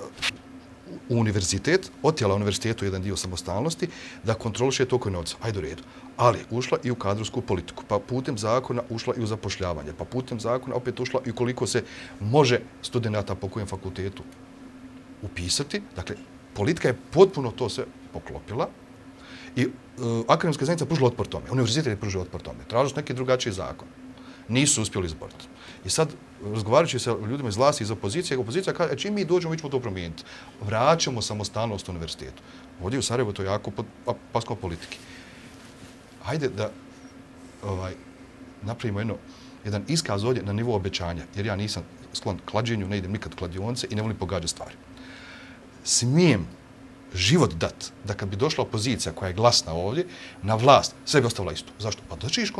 u univerzitet, otjela univerzitetu jedan dio samostalnosti, da kontroliše tokove novca. Ajde u redu. Ali ušla i u kadrovsku politiku, pa putem zakona ušla i u zapošljavanje, pa putem zakona opet ušla i koliko se može studenta po kojem fakultetu upisati. Dakle, politika je potpuno to sve poklopila i uh, akademska zajednica pružila otpor tome. Univerzitet je pružila otpor tome. Tražili su neki drugačiji zakon. Nisu uspjeli izboriti. I sad, razgovarajući se ljudima iz vlasti iz opozicije, opozicija kaže, e, čim mi dođemo, mi ćemo to promijeniti. Vraćamo samostalnost univerzitetu. Ovdje u Sarajevo to je jako pod, paskom politike. Hajde da ovaj, napravimo jedno, jedan iskaz ovdje na nivou obećanja, jer ja nisam sklon klađenju, ne idem nikad kladionce i ne volim pogađati stvari smijem život dat, da kad bi došla opozicija koja je glasna ovdje, na vlast, sve bi ostavila isto. Zašto? Pa da ćeš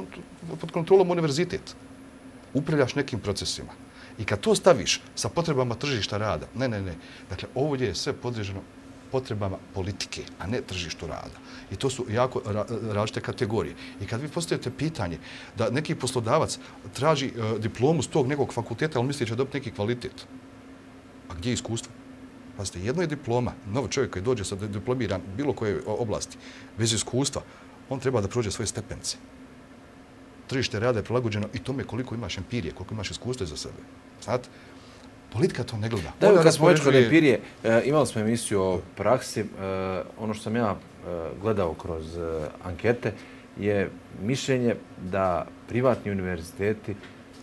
pod kontrolom univerzitet. Upravljaš nekim procesima. I kad to staviš sa potrebama tržišta rada, ne, ne, ne. Dakle, ovdje je sve podređeno potrebama politike, a ne tržištu rada. I to su jako ra različite kategorije. I kad vi postavite pitanje da neki poslodavac traži e, diplomu s tog nekog fakulteta, ali misli će dobiti neki kvalitet, a gdje je iskustvo? Pazite, jedno je diploma. Novo čovjek koji dođe sa diplomiran bilo koje oblasti, bez iskustva, on treba da prođe svoje stepence. Tržište rada je prilagođeno i tome koliko imaš empirije, koliko imaš iskustva za sebe. Znate, politika to ne gleda. Da, kad smo već kod empirije, e, imali smo emisiju o praksi. E, ono što sam ja e, gledao kroz e, ankete je mišljenje da privatni univerziteti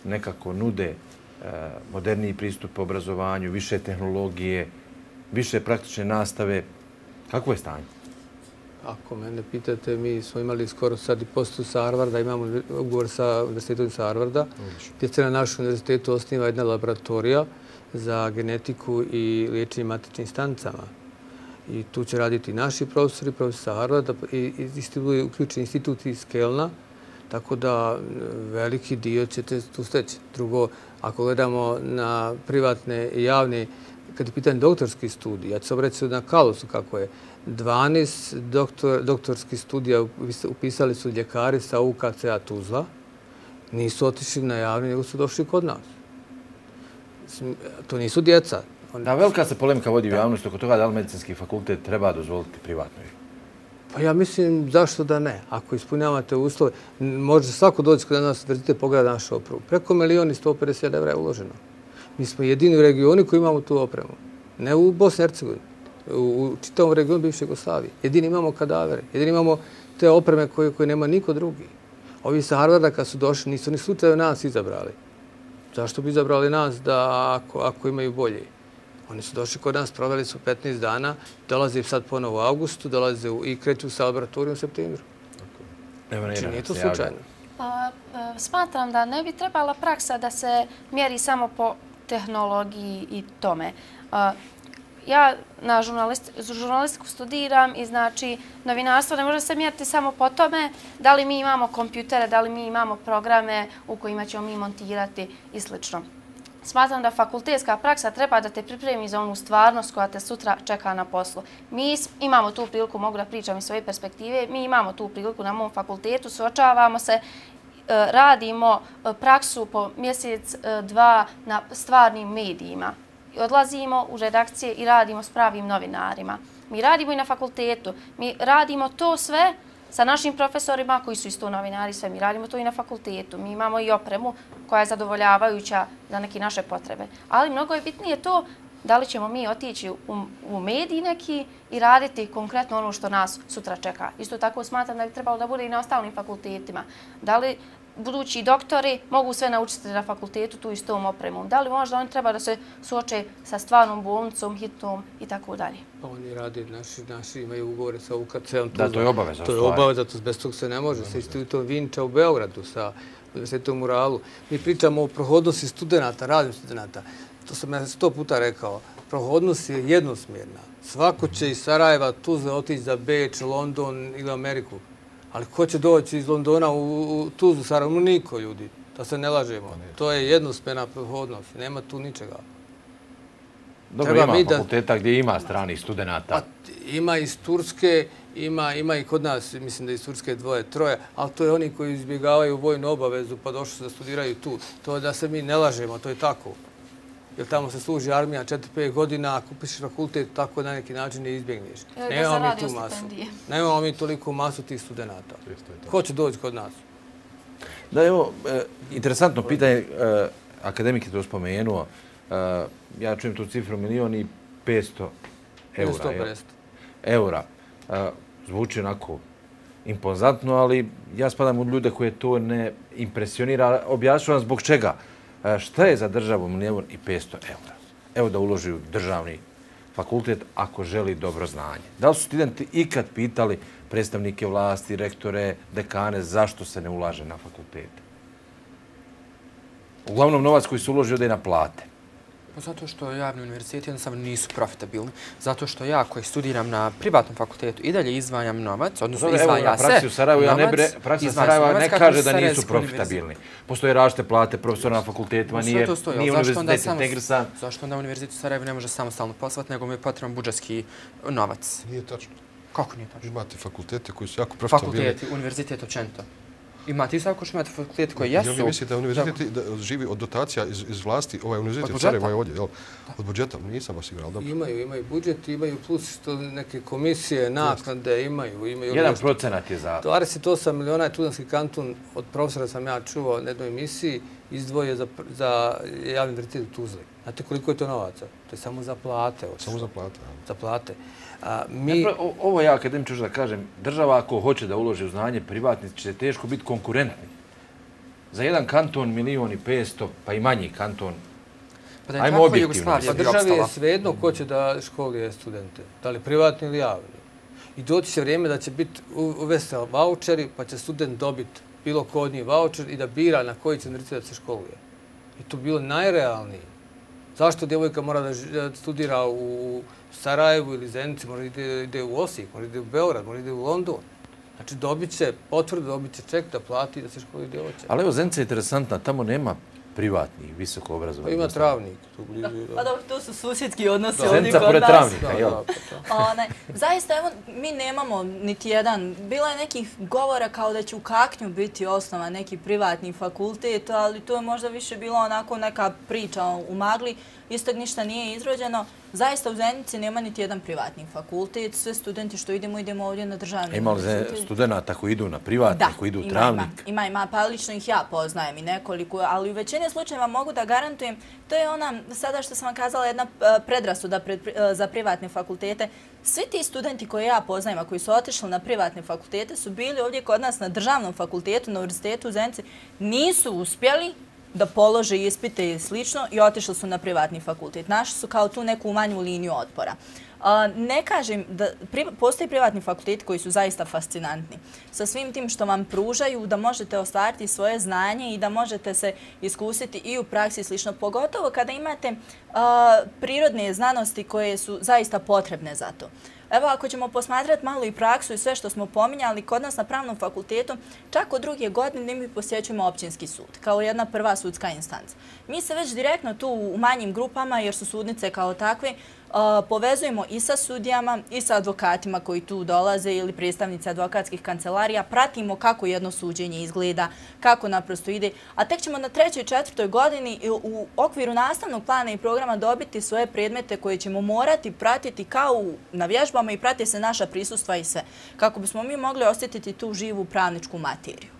nekako nude e, moderniji pristup obrazovanju, više tehnologije, više praktične nastave. Kako je stanje? Ako mene pitate, mi smo imali skoro sad i postu sa Harvarda, imamo ugovor sa univerzitetom sa Harvarda, gdje se na našem univerzitetu osniva jedna laboratorija za genetiku i liječenje matičnim stanicama. I tu će raditi naši profesori, profesori sa Harvarda i uključeni institut iz Kelna, tako da veliki dio ćete tu steći. Drugo, ako gledamo na privatne i javne kad je pitanje doktorski studij, ja ću se obreći na Kalosu kako je, 12 doktor, doktorskih studija upisali su ljekari sa UKCA Tuzla, nisu otišli na javni, nego su došli kod nas. To nisu djeca. Da, velika se polemika vodi u javnosti oko toga da li medicinski fakultet treba dozvoliti privatnoj. Pa ja mislim zašto da ne. Ako ispunjavate uslove, može svako doći kod nas, vrtite pogleda našu opravu. Preko milijoni 150 evra je uloženo. Mi smo jedini u regionu koji imamo tu opremu. Ne u Bosni i Hercegovini, u čitavom regionu bivše Jugoslavije. Jedini imamo kadavere, jedini imamo te opreme koje, koje nema niko drugi. Ovi sa Harvarda kad su došli nisu ni slučaju nas izabrali. Zašto bi izabrali nas da ako, ako imaju bolje? Oni su došli kod nas, proveli su 15 dana, dolaze sad ponovo u augustu, dolaze i kreću sa laboratorijom u septembru. Znači nije to slučajno. Pa, e, smatram da ne bi trebala praksa da se mjeri samo po tehnologiji i tome. Ja na žurnalistiku studiram i znači novinarstvo ne može se mjeriti samo po tome da li mi imamo kompjutere, da li mi imamo programe u kojima ćemo mi montirati i sl. Smatram da fakultetska praksa treba da te pripremi za onu stvarnost koja te sutra čeka na poslu. Mi imamo tu priliku, mogu da pričam iz svoje perspektive, mi imamo tu priliku na mom fakultetu, suočavamo se, E, radimo e, praksu po mjesec, e, dva na stvarnim medijima odlazimo u redakcije i radimo s pravim novinarima. Mi radimo i na fakultetu. Mi radimo to sve sa našim profesorima koji su isto novinari, sve mi radimo to i na fakultetu. Mi imamo i opremu koja je zadovoljavajuća za neke naše potrebe. Ali mnogo je bitnije to da li ćemo mi otići u, u mediji neki i raditi konkretno ono što nas sutra čeka. Isto tako smatram da bi trebalo da bude i na ostalim fakultetima. Da li budući doktori mogu sve naučiti na fakultetu tu istom opremom. Da li možda oni treba da se suoče sa stvarnom bolnicom, hitnom i tako dalje? Pa oni rade, naši, naši imaju ugovore sa UKC-om. Da, to je obaveza. To je obaveza, to bez tog se ne može. Sa institutom Vinča u Beogradu, sa Svetom Muralu. Mi pričamo o prohodnosti studenta, radim studenta. To sam ja sto puta rekao. Prohodnost je jednosmjerna. Svako će iz Sarajeva, Tuzle, otići za Beč, London ili Ameriku. Ali ko će doći iz Londona u Tuzlu, Sarajevo? Niko, ljudi. Da se ne lažemo. Pa to je jednospena prohodnost. Nema tu ničega. Dobro, ima fakulteta gdje ima stranih studenta. Pa, ima iz Turske, ima i kod nas, mislim da iz Turske dvoje, troje, ali to je oni koji izbjegavaju vojnu obavezu pa došli se da studiraju tu. To je da se mi ne lažemo, to je tako jer tamo se služi armija 4-5 godina, ako pišeš fakultet, tako na neki način ne izbjegneš. Nemamo mi tu masu. Nemamo mi toliko masu tih studenta. Ko će doći kod nas? Da, evo, e, interesantno pitanje, e, akademik je to spomenuo, e, ja čujem tu cifru milijon i 500 eura. 150. Eura. Zvuči onako impozantno, ali ja spadam u ljude koje to ne impresionira. Objašnjam zbog čega. E, šta je za državu milijun i 500 eura? Evo da uloži u državni fakultet ako želi dobro znanje. Da li su studenti ikad pitali predstavnike vlasti, rektore, dekane, zašto se ne ulaže na fakultete? Uglavnom novac koji se uloži ode na plate. Pa zato što javni univerziteti jednostavno nisu profitabilni. Zato što ja koji studiram na privatnom fakultetu i dalje izvajam novac, odnosno Zove, izvaja se praksi u Sarajevu, novac, ja ne bre, praksi u Sarajevu ne kaže da nisu profitabilni. Postoje rašte plate profesora na fakultetima, nije, to stoji, nije univerzitet integrisan. Zašto onda univerzitet u Sarajevu ne može samostalno poslati, nego mi je potreban budžetski novac? Nije tačno. Kako nije tačno? Imate fakultete koji su jako profitabilni. Fakulteti, univerzitet općenito. Imate isto ako što imate fakultete koje jesu... Jel vi mislite da univerzitet da živi od dotacija iz, iz vlasti, ovaj univerzitet u Sarajevo je ovdje, jel? Od budžeta, nisam vas igrao, dobro. Imaju, imaju budžet, imaju plus to neke komisije, naknade, imaju, imaju... Jedan procenat je za... 28 miliona je Tudanski kantun, od profesora sam ja čuo na jednoj emisiji, izdvoje za, za javni univerzitet u Tuzli. Znate koliko je to novaca? To je samo za plate. Samo za plate, Za plate. A, mi... ovo ja akademik ću da kažem, država ako hoće da uloži u znanje, privatnici će teško biti konkurentni. Za jedan kanton milion i pesto, pa i manji kanton, pa ajmo objektivno. Pa državi je svejedno ko će da školije studente, da li privatni ili javni. I doći će vrijeme da će biti uvesti voucheri, pa će student dobiti bilo kodni voucher i da bira na koji će univerzitet da se školuje. I to bilo najrealnije. Zašto djevojka mora da studira u Sarajevu ili Zenici, mora ide, ide u Osijek, mora ide u Beograd, mora ide u London. Znači dobit će potvrdu, dobit će ček da plati da se školi djevojče. Ali evo Zenica je interesantna, tamo nema privatni, visoko obrazovani. Pa ima travnik. Tu blizu, pa dobro, tu su susjedski odnosi ovdje kod nas. Zenica pored travnika, jel? One, zaista, evo, mi nemamo niti jedan. Bilo je nekih govora kao da će u Kaknju biti osnova neki privatni fakultet, ali to je možda više bilo onako neka priča u magli istog ništa nije izrođeno. Zaista u Zenici nema niti jedan privatni fakultet. Sve studenti što idemo, idemo ovdje na državni Ima li studenta koji idu na privatni, koji idu u travnik? Ima, ima, pa lično ih ja poznajem i nekoliko, ali u većini slučajeva mogu da garantujem, to je ona, sada što sam vam kazala, jedna e, predrasuda e, za privatne fakultete. Svi ti studenti koje ja poznajem, a koji su otišli na privatne fakultete, su bili ovdje kod nas na državnom fakultetu, na univerzitetu u Zenici, nisu uspjeli da polože ispite i slično i otišli su na privatni fakultet. Našli su kao tu neku manju liniju otpora. Ne kažem da postoji privatni fakultet koji su zaista fascinantni. Sa svim tim što vam pružaju da možete ostvariti svoje znanje i da možete se iskusiti i u praksi i slično. Pogotovo kada imate prirodne znanosti koje su zaista potrebne za to. Evo, ako ćemo posmatrati malo i praksu i sve što smo pominjali, kod nas na pravnom fakultetu, čak od druge godine mi posjećujemo općinski sud, kao jedna prva sudska instanca. Mi se već direktno tu u manjim grupama, jer su sudnice kao takve, povezujemo i sa sudijama i sa advokatima koji tu dolaze ili predstavnici advokatskih kancelarija, pratimo kako jedno suđenje izgleda, kako naprosto ide, a tek ćemo na trećoj četvrtoj godini u okviru nastavnog plana i programa dobiti svoje predmete koje ćemo morati pratiti kao na vježbama i prati se naša prisustva i sve, kako bismo mi mogli osjetiti tu živu pravničku materiju.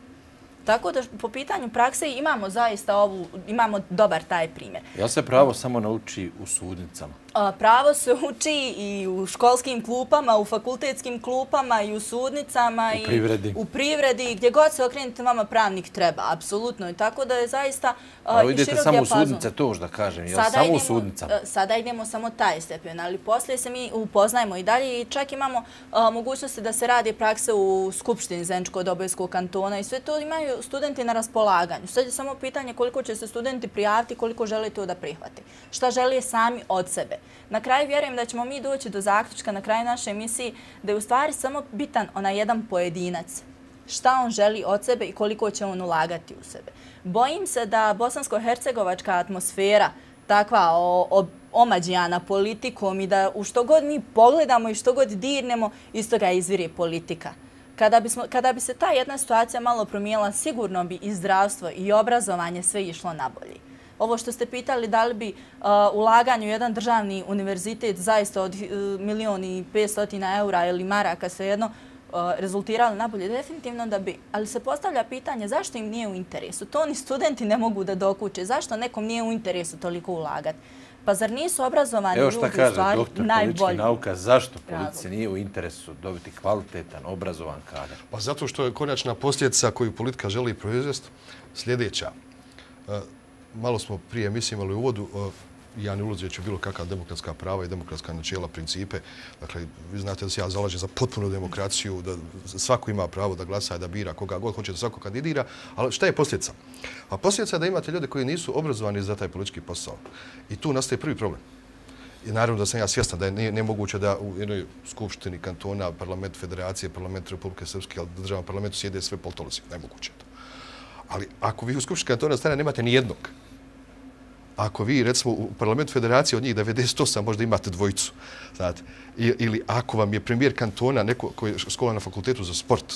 Tako da po pitanju prakse imamo zaista ovu, imamo dobar taj primjer. Ja se pravo samo nauči u sudnicama? Pravo se uči i u školskim klupama, u fakultetskim klupama i u sudnicama. U privredi. U privredi, gdje god se okrenite, vama pravnik treba, apsolutno. I tako da je zaista A idete samo u sudnice, to už da kažem, jel samo u sudnicama? Sada idemo samo taj stepen, ali poslije se mi upoznajemo i dalje i čak imamo mogućnosti da se radi prakse u Skupštini Zenčko-Dobojskog kantona i sve to imaju studenti na raspolaganju. Sad je samo pitanje koliko će se studenti prijaviti, koliko žele to da prihvati. Šta žele sami od sebe. Na kraju vjerujem da ćemo mi doći do zaključka na kraju naše emisije da je u stvari samo bitan onaj jedan pojedinac. Šta on želi od sebe i koliko će on ulagati u sebe. Bojim se da bosansko-hercegovačka atmosfera takva omađijana politikom i da u što god mi pogledamo i što god dirnemo, iz toga izvire politika. Kada, bismo, kada bi se ta jedna situacija malo promijela, sigurno bi i zdravstvo i obrazovanje sve išlo na bolji ovo što ste pitali, da li bi uh, ulaganje u jedan državni univerzitet zaista od uh, milijoni i 500 eura ili maraka svejedno uh, rezultiralo nabolje? Definitivno da bi. Ali se postavlja pitanje zašto im nije u interesu? To ni studenti ne mogu da dokuće. Zašto nekom nije u interesu toliko ulagati? Pa zar nisu obrazovani ljudi u stvari najbolji? Evo šta kaže doktor politički nauka, zašto policija nije u interesu dobiti kvalitetan, obrazovan kadar? Pa zato što je konjačna posljedica koju politika želi proizvesti sljedeća malo smo prije emisije imali uvodu, ja ne ulazeći bilo kakva demokratska prava i demokratska načela, principe. Dakle, vi znate da se ja zalažem za potpunu demokraciju, da svako ima pravo da glasa i da bira koga god hoće da svako kandidira. Ali šta je posljedica? A posljedica je da imate ljude koji nisu obrazovani za taj politički posao. I tu nastaje prvi problem. I naravno da sam ja svjestan da je nemoguće da u jednoj skupštini kantona, parlament federacije, parlament Republike Srpske, ali državnom parlamentu sjede sve poltolozi. Nemoguće je to. Ali ako vi u skupštini kantona strane nemate ni jednog, ako vi, recimo, u parlamentu federacije od njih 98 možda imate dvojicu, znate, ili ako vam je premijer kantona, neko koji je škola na fakultetu za sport,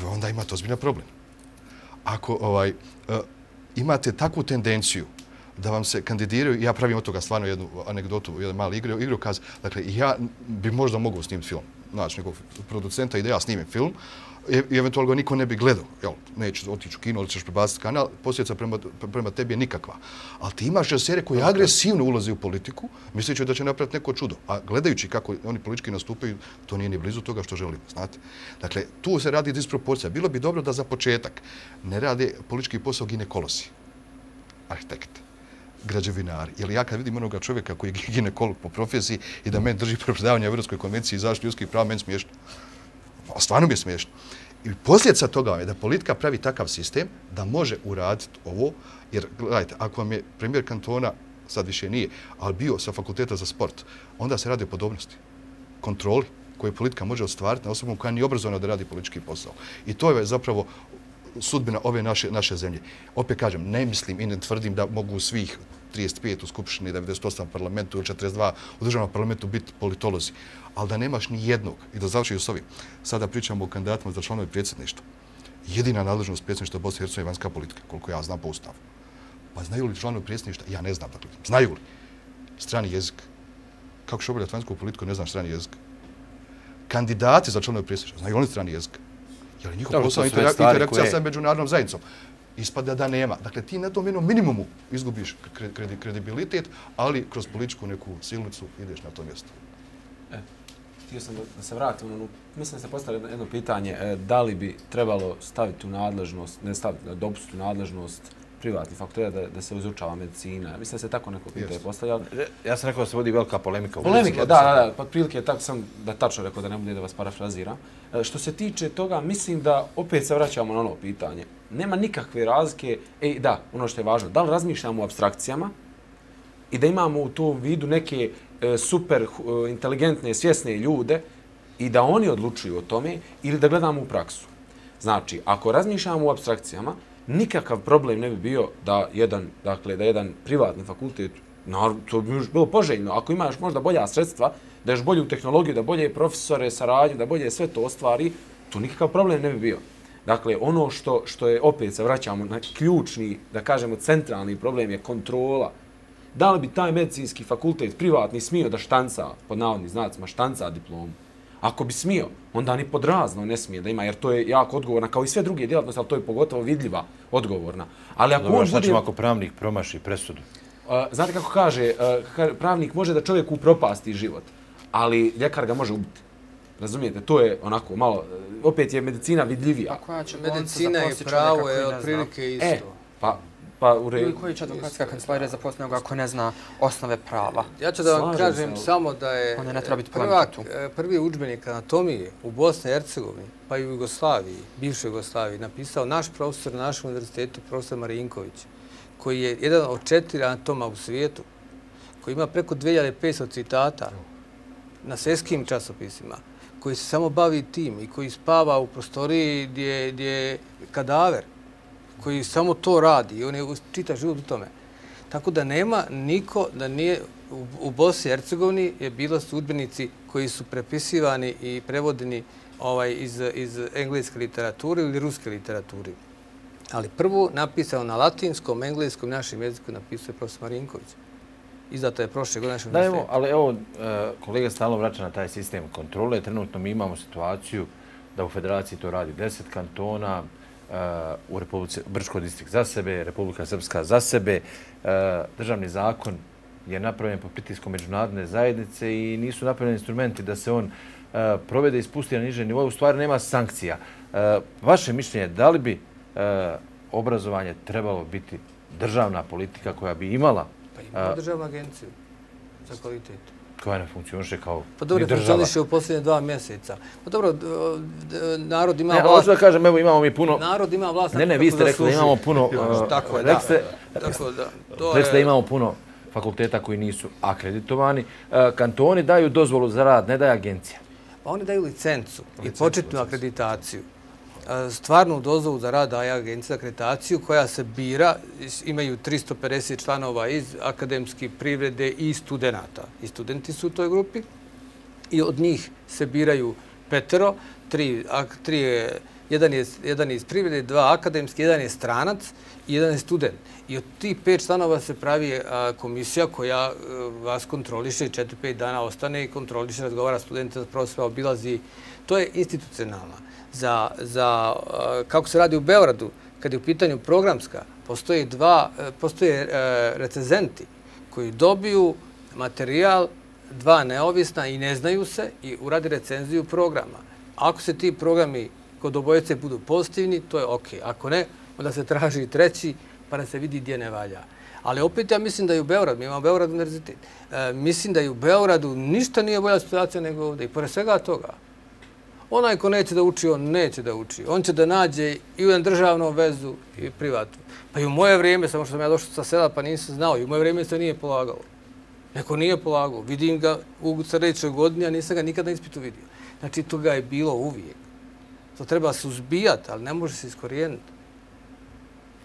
ovaj, onda imate ozbiljan problem. Ako ovaj, eh, imate takvu tendenciju da vam se kandidiraju, ja pravim od toga stvarno jednu anegdotu, jedan mali igre, igru kaz, dakle, ja bi možda mogao snimiti film, znači, nekog producenta i da ja snimim film, i eventualno ga niko ne bi gledao. Jel, neće otići u kino ili ćeš prebaciti kanal, posljedica prema, prema tebi je nikakva. Ali ti imaš serije koje agresivno ulaze u politiku, misleći da će napraviti neko čudo. A gledajući kako oni politički nastupaju, to nije ni blizu toga što želimo. Znate? Dakle, tu se radi disproporcija. Bilo bi dobro da za početak ne rade politički posao ginekolosi, arhitekt, građevinari. Jer ja kad vidim onoga čovjeka koji je ginekolog po profesiji i da meni drži predavanje Evropskoj konvenciji i zaštiti ljudskih prava, meni smiješno stvarno mi je smiješno. I posljedica toga je da politika pravi takav sistem da može uraditi ovo, jer gledajte, ako vam je premijer kantona, sad više nije, ali bio sa fakulteta za sport, onda se radi o podobnosti, kontroli koje politika može ostvariti na osobom koja nije obrazovana da radi politički posao. I to je zapravo sudbina ove naše, naše zemlje. Opet kažem, ne mislim i ne tvrdim da mogu svih 35 u Skupštini, 98 parlamentu ili 42 u državnom parlamentu biti politolozi ali da nemaš ni jednog, i da završaju s ovim, sada pričamo o kandidatima za članove predsjedništva. Jedina nadležnost predsjedništva Bosne i Hercegovine je vanjska politika, koliko ja znam po ustavu. Pa znaju li članovi predsjedništva? Ja ne znam. Dakle, znaju li? Strani jezik. Kako će obavljati vanjsku politiku, ne znam strani jezik. Kandidati za članove predsjedništva, znaju li strani jezik? Je li njihov posao interakcija koje... sa međunarodnom zajednicom? Ispada da nema. Dakle, ti na tom jednom minimumu izgubiš kredibilitet, ali kroz političku neku silnicu ideš na to mjesto htio sam da se vratim, ono, mislim da se postavlja jedno pitanje, e, da li bi trebalo staviti u nadležnost, ne staviti, dopustiti u nadležnost privatni fakulteta da, da se izučava medicina. Mislim da se tako neko pitanje postavlja. Ja sam rekao da se vodi velika polemika. Polemika, da, da, da, pa prilike tako sam da tačno rekao da ne bude da vas parafraziram. E, Što se tiče toga, mislim da opet se vraćamo na ono pitanje. Nema nikakve razlike, ej da, ono što je važno, da li razmišljamo o abstrakcijama i da imamo u tom vidu neke e, super e, inteligentne, svjesne ljude i da oni odlučuju o tome ili da gledamo u praksu. Znači, ako razmišljamo o abstrakcijama, nikakav problem ne bi bio da jedan, dakle, da jedan privatni fakultet, naravno, to bi još bilo poželjno, ako imaš možda bolja sredstva, da još bolju tehnologiju, da bolje profesore, saradnju, da bolje sve to ostvari, to nikakav problem ne bi bio. Dakle, ono što, što je, opet se vraćamo na ključni, da kažemo, centralni problem je kontrola. Da li bi taj medicinski fakultet privatni smio da štanca, pod navodnim znacima, štanca diplomu? Ako bi smio, onda ni podrazno ne smije da ima, jer to je jako odgovorna, kao i sve druge djelatnosti, ali to je pogotovo vidljiva odgovorna. Ali ako Dobro, on šta bude... ćemo ako pravnik promaši presudu? Uh, znate kako kaže, uh, ka- pravnik može da čovjeku upropasti život, ali ljekar ga može ubiti. Razumijete, to je onako malo, uh, opet je medicina vidljivija. A koja će Medicina i pravo je otprilike isto. E, pa, pa u redu. Ili koji će advokatska kancelarija zaposliti nego ako ne zna osnove prava? Ja ću da vam Slažem kažem se, samo da je ne treba biti prva, polemika tu. e, prvi učbenik anatomije u Bosni i Hercegovini, pa i u Jugoslaviji, bivšoj Jugoslaviji, napisao naš profesor na našem univerzitetu, profesor Marinković, koji je jedan od četiri anatoma u svijetu, koji ima preko 2500 citata na svjetskim časopisima, koji se samo bavi tim i koji spava u prostoriji gdje, gdje je kadaver, koji samo to radi i on je čita život u tome. Tako da nema niko da nije u, u Bosni i Hercegovini je bilo sudbenici koji su prepisivani i prevodeni ovaj iz, iz engleske literature ili ruske literature. Ali prvo napisao na latinskom, engleskom, našem jeziku napisao je profesor Marinković. Izdato je prošle godine našem Da, evo, ali evo, e, kolega stalno vraća na taj sistem kontrole. Trenutno mi imamo situaciju da u federaciji to radi 10 kantona, u Republici Brčko distrikt za sebe, Republika Srpska za sebe. E, Državni zakon je napravljen po pritisku međunarodne zajednice i nisu napravljeni instrumenti da se on e, provede i spusti na niže nivoje. U stvari nema sankcija. E, Vaše mišljenje, da li bi obrazovanje trebalo biti državna politika koja bi imala Pa ima državnu agenciju za kvalitet. Koja ne funkcioniše kao Pa dobro, ni država. funkcioniše u posljednje dva mjeseca. Pa dobro, narod ima Ne, vlast. hoću da kažem, evo imamo mi puno... Narod ima vlast. Ne, ne, vi ste rekli da imamo puno... uh, Tako je, da. Tako da, to Rekli ste da imamo puno fakulteta koji nisu akreditovani. Uh, Kantoni daju dozvolu za rad, ne daje agencija. Pa oni daju licencu i početnu akreditaciju. Stvarnu dozvolu za rad daje agencija za akreditaciju koja se bira, imaju 350 članova iz akademske privrede i studenta. I studenti su u toj grupi i od njih se biraju petero, tri, tri jedan, je, jedan je iz privrede, dva akademski, jedan je stranac i jedan je student. I od tih pet članova se pravi a, komisija koja a, vas kontroliše, četiri, pet dana ostane i kontroliše, razgovara studenta, profesora, obilazi. To je institucionalna. Za, za eh, kako se radi u Beogradu, kad je u pitanju programska, postoje dva, eh, postoje eh, recenzenti koji dobiju materijal dva neovisna i ne znaju se i uradi recenziju programa. Ako se ti programi kod obojice budu pozitivni, to je ok. Ako ne, onda se traži treći pa da se vidi gdje ne valja. Ali opet ja mislim da i u Beoradu, mi imamo Beograd univerzitet, e, mislim da i u Beogradu ništa nije bolja situacija nego ovdje. I pored svega toga, onaj ko neće da uči, on neće da uči. On će da nađe i u jednu državnu vezu i privatnu. Pa i u moje vrijeme, samo što sam ja došao sa sela pa nisam znao, i u moje vrijeme se nije polagalo. Neko nije polagao. Vidim ga u sredećoj godini, a nisam ga nikada na ispitu vidio. Znači, to ga je bilo uvijek. To treba suzbijati, ali ne može se iskorijeniti.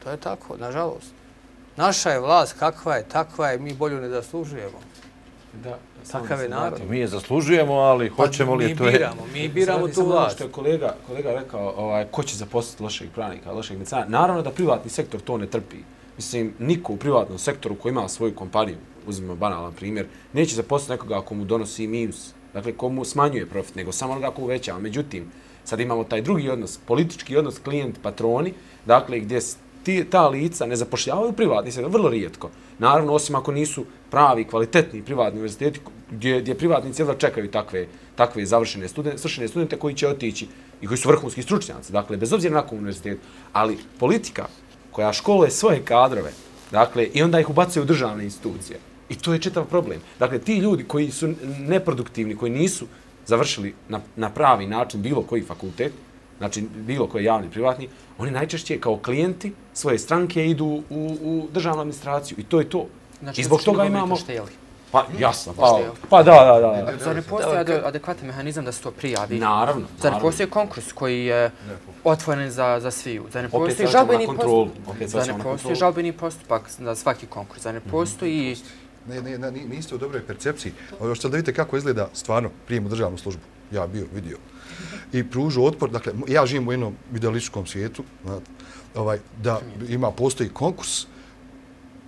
To je tako, nažalost. Naša je vlast kakva je, takva je, mi bolju ne zaslužujemo. Da, Takav je narod. Mi je zaslužujemo, ali hoćemo li mi je to je... biramo, mi biramo tu vlast. Što je kolega, kolega rekao, ovaj, ko će zaposliti lošeg pravnika, lošeg medicina. Naravno da privatni sektor to ne trpi. Mislim, niko u privatnom sektoru koji ima svoju kompaniju, uzmimo banalan primjer, neće zaposliti nekoga ako mu donosi minus. Dakle, ko mu smanjuje profit, nego samo onoga ako uvećava. Međutim, sad imamo taj drugi odnos, politički odnos klijent-patroni, dakle, gdje ti, ta lica ne zapošljavaju privatni sektor, vrlo rijetko. Naravno, osim ako nisu pravi, kvalitetni privatni univerziteti, gdje, gdje privatnici jedva čekaju takve, takve završene studente, svršene studente koji će otići i koji su vrhunski stručnjaci, dakle, bez obzira na kom univerzitetu. Ali politika koja školuje svoje kadrove, dakle, i onda ih ubacuje u državne institucije. I to je čitav problem. Dakle, ti ljudi koji su neproduktivni, koji nisu završili na, na pravi način bilo koji fakultet, znači bilo koji javni, privatni, oni najčešće kao klijenti svoje stranke idu u, u državnu administraciju i to je to. Znači, I zbog toga imamo... Šteli. Pa jasno, pa, pa da, da, da. Zar ne postoji ade, adekvatan mehanizam da se to prijavi? Naravno. Zar ne postoji konkurs koji je otvoren za, za sviju? Zar ne postoji žalbeni postupak? Zar ne postoji žalbeni postupak za svaki konkurs? Zar ne mhm. postoji... Ne, ne, ne, niste u dobroj percepciji. Ovo što da vidite kako izgleda stvarno prijem u državnu službu. Ja bio, vidio. I pružu otpor. Dakle, ja živim u jednom idealističkom svijetu. Ovaj, da ima, postoji konkurs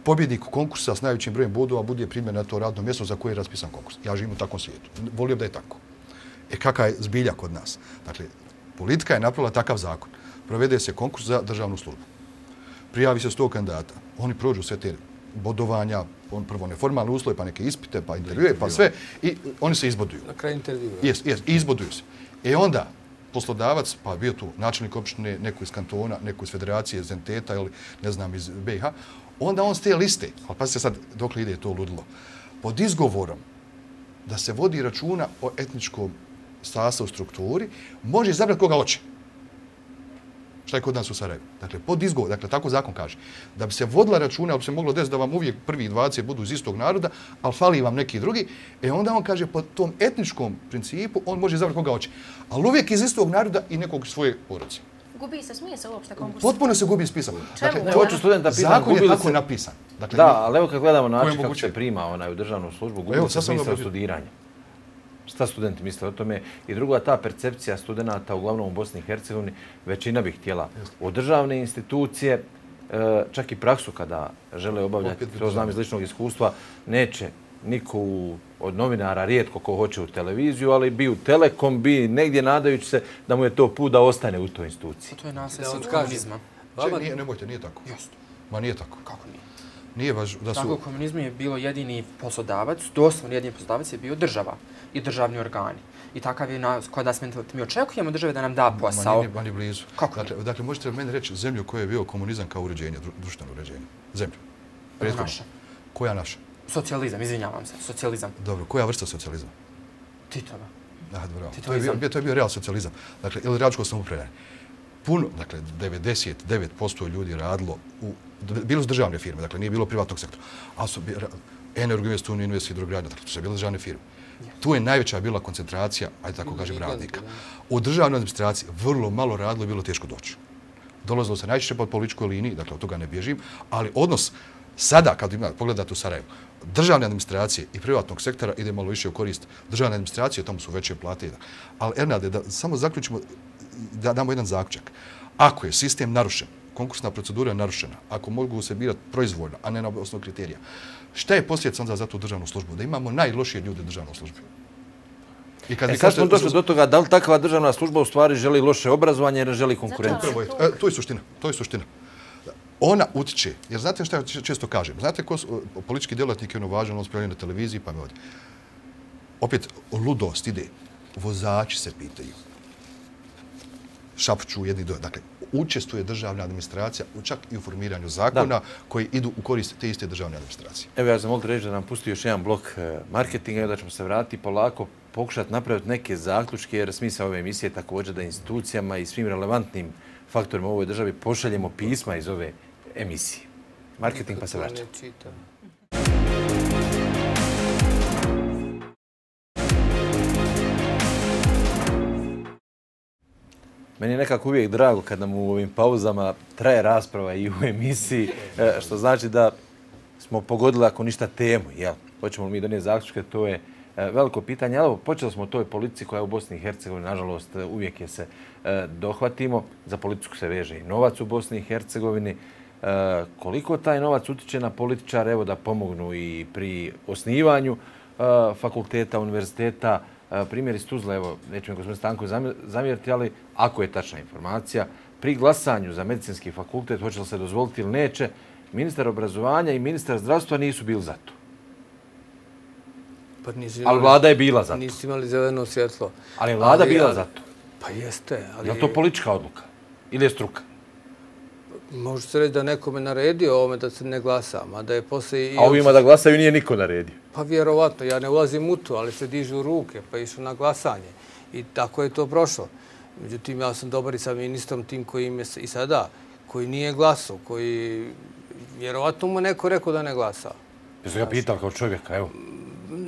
pobjednik konkursa s najvećim brojem bodova bude primjer na to radno mjesto za koje je raspisan konkurs. Ja živim u takvom svijetu. Volio da je tako. E kakav je zbilja kod nas? Dakle, politika je napravila takav zakon. Provede se konkurs za državnu službu. Prijavi se sto kandidata. Oni prođu sve te bodovanja, on prvo neformalne uslove, pa neke ispite, pa intervjue, pa sve. I oni se izboduju. Na kraju intervjuje. Jes, jes, izboduju se. E onda, poslodavac, pa bio tu načelnik opštine, neko iz kantona, neko iz federacije, iz Enteta ili ne znam iz BiH, onda on s te liste, ali pazite sad dok ide to ludilo, pod izgovorom da se vodi računa o etničkom sastavu strukturi, može izabrati koga hoće. Šta je kod nas u Sarajevu? Dakle, pod izgovor, dakle, tako zakon kaže, da bi se vodila računa, da bi se moglo desiti da vam uvijek prvi 20 budu iz istog naroda, ali fali vam neki drugi, e onda on kaže, pod tom etničkom principu, on može izabrati koga hoće. Ali uvijek iz istog naroda i nekog svoje porodice gubi se smisao uopšte konkursa. Potpuno se gubi smisao. Dakle, to ću studenta pitan, zakon je tako se... napisan. Dakle, da, ali evo kad gledamo način kako se prima onaj u državnu službu, gubi se smisao studiranja. Šta studenti misle o tome? I druga, ta percepcija studenta, uglavnom u Bosni i Hercegovini, većina bi htjela u državne institucije, e, čak i praksu kada žele obavljati, to znam iz ličnog iskustva, neće niko u, od novinara, rijetko ko hoće u televiziju, ali bi u Telekom, bi negdje nadajući se da mu je to put da ostane u toj instituciji. To je nasljedstvo od komunizma. Če, nije, nemojte, nije tako. Jasno. Ma nije tako. Kako nije? Nije baš da su... Tako komunizmu je bilo jedini poslodavac, doslovno jedini poslodavac je bio država i državni organi. I takav je nas, kod nas mentalitet. Mi očekujemo države da nam da posao. Ma nije, nije blizu. Kako dakle, dakle, možete meni reći zemlju koja je bio komunizam kao uređenje, društveno uređenje? Zemlju. Koja naša? Koja naša? Socijalizam, izvinjavam se, socijalizam. Dobro, koja vrsta socijalizma? Titova. Da, dobro. To je bio, to je bio real socijalizam. Dakle, ili radžko samoupravljanje. Puno, dakle, 99% ljudi radilo u, bilo su državne firme, dakle, nije bilo privatnog sektora. A su Energoinvest, Uninvest, Hidrogradnja, dakle, to su bile državne firme. Tu je najveća bila koncentracija, ajde tako kažem, radnika. U državnoj administraciji vrlo malo radilo i bilo teško doći. Dolazilo se najčešće pod političkoj liniji, dakle, od toga ne bježim, ali odnos sada, kad ima, pogledate u Sarajevu, državne administracije i privatnog sektora ide malo više u korist državne administracije, tamo su veće plate. Ali Ernade, da samo zaključimo, da damo jedan zaključak. Ako je sistem narušen, konkursna procedura je narušena, ako mogu se birati proizvoljno, a ne na osnovu kriterija, šta je posljedica onda za tu državnu službu? Da imamo najlošije ljude u državnoj službi. I kad e sad smo došli do toga, da li takva državna služba u stvari želi loše obrazovanje jer želi konkurenciju? To, e, to je suština. To je suština ona utiče. Jer znate što ja često kažem? Znate ko su politički djelatnik je ono važno, ono spravljaju na televiziji, pa me ovdje. Opet, ludost ide. Vozači se pitaju. Šapću jedni do... Dakle, učestvuje državna administracija, čak i u formiranju zakona da. koji idu u korist te iste državne administracije. Evo ja sam ovdje reći da nam pusti još jedan blok e, marketinga i da ćemo se vratiti polako, pokušati napraviti neke zaključke, jer smisla ove emisije je također da institucijama i svim relevantnim faktorima u ovoj državi pošaljemo pisma iz ove emisiji. Marketing pa se vraća. Meni je nekako uvijek drago kad nam u ovim pauzama traje rasprava i u emisiji, e, što znači da smo pogodili ako ništa temu, jel? Hoćemo li mi donijeti zaključke, to je e, veliko pitanje. Ali počeli smo o toj politici koja je u Bosni i Hercegovini, nažalost, e, uvijek je se dohvatimo. Za politiku se veže i novac u Bosni i Hercegovini. Koliko taj novac utiče na političare evo da pomognu i pri osnivanju fakulteta, univerziteta, primjer iz Tuzla, evo, neću mi gospodin Stanko zamjeriti, ali ako je tačna informacija, pri glasanju za medicinski fakultet, hoće li se dozvoliti ili neće, ministar obrazovanja i ministar zdravstva nisu bili za to. Pa imali, ali vlada je bila za to. Nisu imali zeleno svjetlo. Ali vlada ali, bila ali, za to. Pa jeste. Ali... Je to politička odluka? Ili je struka? Može se reći da nekome naredio ovome da se ne glasa, a da je posle... A ovima da glasaju nije niko naredio. Pa vjerovatno, ja ne ulazim u to, ali se dižu ruke, pa išu na glasanje. I tako je to prošlo. Međutim, ja sam dobar i sa ministrom tim koji im je i sada, koji nije glasao, koji vjerovatno mu neko rekao da ne glasa. Jesu ga pitao kao čovjeka, evo?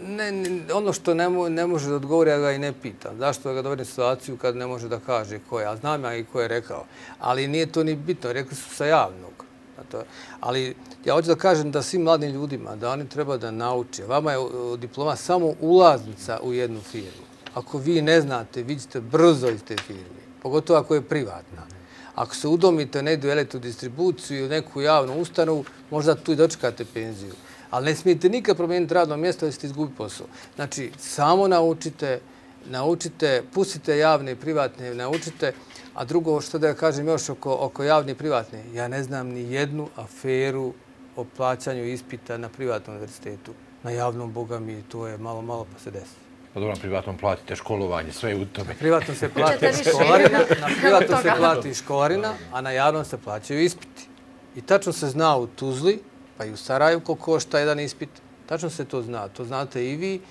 Ne, ne, ono što ne, mo, ne može da odgovori, ja ga i ne pitam. Zašto da ga dovodim situaciju kad ne može da kaže ko je? A znam ja i ko je rekao. Ali nije to ni bitno, rekli su sa javnog. Zato, ali ja hoću da kažem da svim mladim ljudima, da oni treba da nauče. Vama je diploma samo ulaznica u jednu firmu. Ako vi ne znate, vidite brzo iz te firme. Pogotovo ako je privatna. Ako se udomite na nedu elektrodistribuciju ili neku javnu ustanovu, možda tu i dočekate penziju ali ne smijete nikad promijeniti radno mjesto da ćete izgubiti posao. Znači, samo naučite, naučite, pustite javne i privatne, naučite, a drugo što da kažem još oko, oko javne i privatne, ja ne znam ni jednu aferu o plaćanju ispita na privatnom univerzitetu. Na javnom, boga mi, to je malo, malo pa se desi. Pa dobro, na privatnom platite školovanje, sve je u tome. Na privatnom se plati školarina, na privatnom se plati školarina, a na javnom se plaćaju ispiti. I tačno se zna u Tuzli, pa i u Saraju koliko košta jedan ispit. Tačno se to zna. To znate i vi,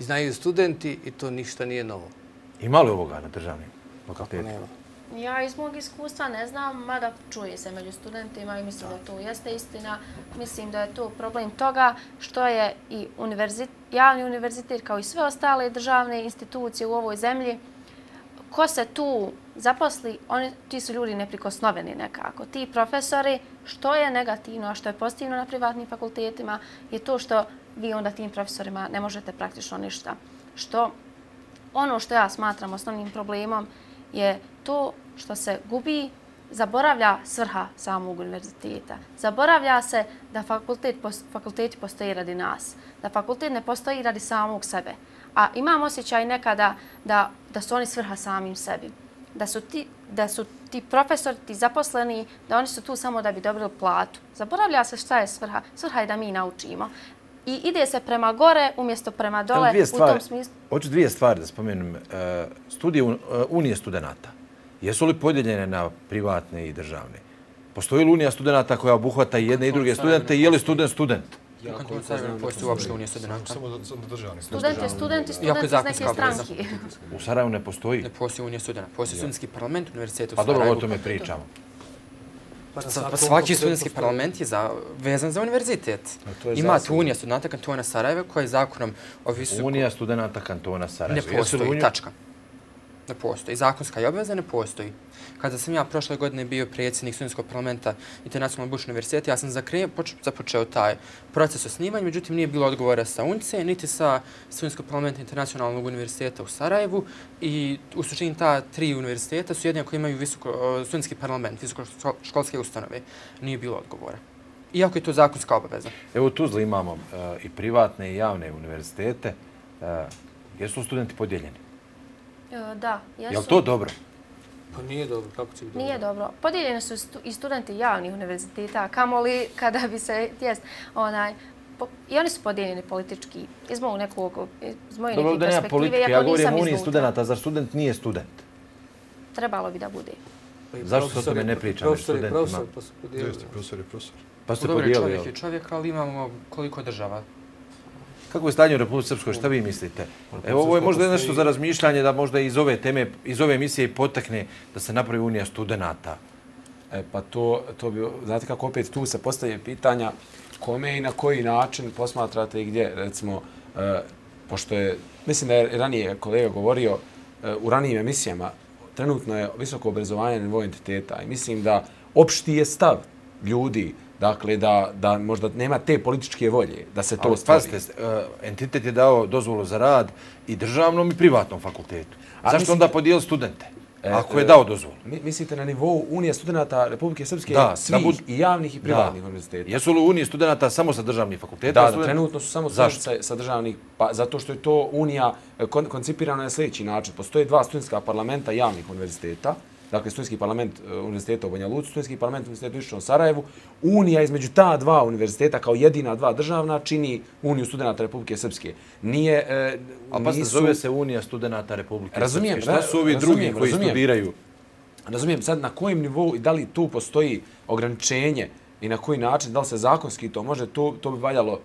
i znaju studenti i to ništa nije novo. Ima li ovoga na državnim lokalitetima? Ja iz mog iskustva ne znam, mada čuje se među studentima i mislim da to jeste istina. Mislim da je to problem toga što je i univerzit, javni univerzitet kao i sve ostale državne institucije u ovoj zemlji ko se tu zaposli, oni, ti su ljudi neprikosnoveni nekako. Ti profesori, što je negativno, a što je pozitivno na privatnim fakultetima, je to što vi onda tim profesorima ne možete praktično ništa. Što ono što ja smatram osnovnim problemom je to što se gubi, zaboravlja svrha samog univerziteta. Zaboravlja se da fakultet, fakulteti postoji radi nas, da fakultet ne postoji radi samog sebe. A imam osjećaj nekada da, da su oni svrha samim sebi. Da su, ti, da su ti profesori, ti zaposleni, da oni su tu samo da bi dobili platu. Zaboravlja se šta je svrha. Svrha je da mi naučimo. I ide se prema gore umjesto prema dole u tom smislu. Hoću dvije stvari da spomenem. E, studije e, Unije studenta. Jesu li podijeljene na privatne i državne? Postoji li Unija studenta koja obuhvata i jedne i druge studente? Je li student student? Ja kanton Sarajevo ne postoji uopšte unije studenta. Samo za državni student. Student je student i student iz neke stranke. U Sarajevu ne postoji? Ne postoji unije studenta. Postoji studentski parlament univerziteta u Sarajevu. Pa dobro, o tome pričamo. Pa, pa svaki studentski parlament je za, vezan za univerzitet. Ima tu Unija studenta kantona Sarajeva koja je zakonom o visoku... Unija studenta kantona Sarajeva. Ne postoji, tačka. Ne postoji. Zakonska je obveza, ne postoji kada sam ja prošle godine bio predsjednik Studentskog parlamenta Internacionalnog Buš univerziteta, ja sam započeo taj proces osnivanja, međutim nije bilo odgovora sa UNCE, niti sa Studentskog parlamenta Internacionalnog univerziteta u Sarajevu i u suštini ta tri univerziteta su jedine koji imaju visoko, studentski parlament, visokoškolske ustanove. Nije bilo odgovora. Iako je to zakonska obaveza. Evo u Tuzli imamo uh, i privatne i javne univerzitete. Uh, jesu studenti podijeljeni? E, da, jesu. Je li to dobro? Pa nije dobro, kako će biti dobro? Nije dobro. Podijeljeni su i studenti javnih univerziteta, kamoli kada bi se tijest, onaj, i oni su podijeljeni politički, iz mojeg nekog, iz moje neke perspektive. Dobro, da politike, ja govorim uniji studenta, zar student nije student? Trebalo bi da bude. Pa Zašto to tome ne pričam među studentima? Profesor, pa su podijelili. Profesor je profesor. Pa ste podijelili, Čovjek je čovjek, ali imamo koliko država. Kako je stanje u Republike Srpskoj? Šta vi mislite? Evo, ovo je možda nešto za razmišljanje da možda iz ove teme, iz ove emisije potakne da se napravi Unija studenta. E, pa to, to bi, znate kako opet tu se postavlja pitanja kome i na koji način posmatrate i gdje, recimo, e, pošto je, mislim da je ranije kolega govorio e, u ranijim emisijama, trenutno je visoko obrazovanje na nivou entiteta i mislim da opšti je stav ljudi Dakle, da, da možda nema te političke volje da se to Ali, stvari. Pazite, uh, entitet je dao dozvolu za rad i državnom i privatnom fakultetu. A Zašto mislim, onda podijeli studente? E, ako je dao dozvolu. Mislite na nivou Unije studenta Republike Srpske da, svih bud... i javnih i privatnih da. univerziteta? Jesu li Unije studenta samo sa državnih fakulteta? Da, da, trenutno su samo sa, sa državnih, pa zato što je to Unija e, kon koncipirana na sljedeći način. Postoje dva studentska parlamenta javnih univerziteta, dakle studentski parlament e, univerziteta u Banja Lucu, studentski parlament univerziteta u Sarajevu. Unija između ta dva univerziteta kao jedina dva državna čini Uniju studenta Republike Srpske. Nije, e, A pa nisu... zove se Unija studenta Republike razumijem, Srpske. Šta su ovi drugi koji razumijem. studiraju? razumijem sad na kojem nivou i da li tu postoji ograničenje i na koji način, da li se zakonski to može, to, to bi valjalo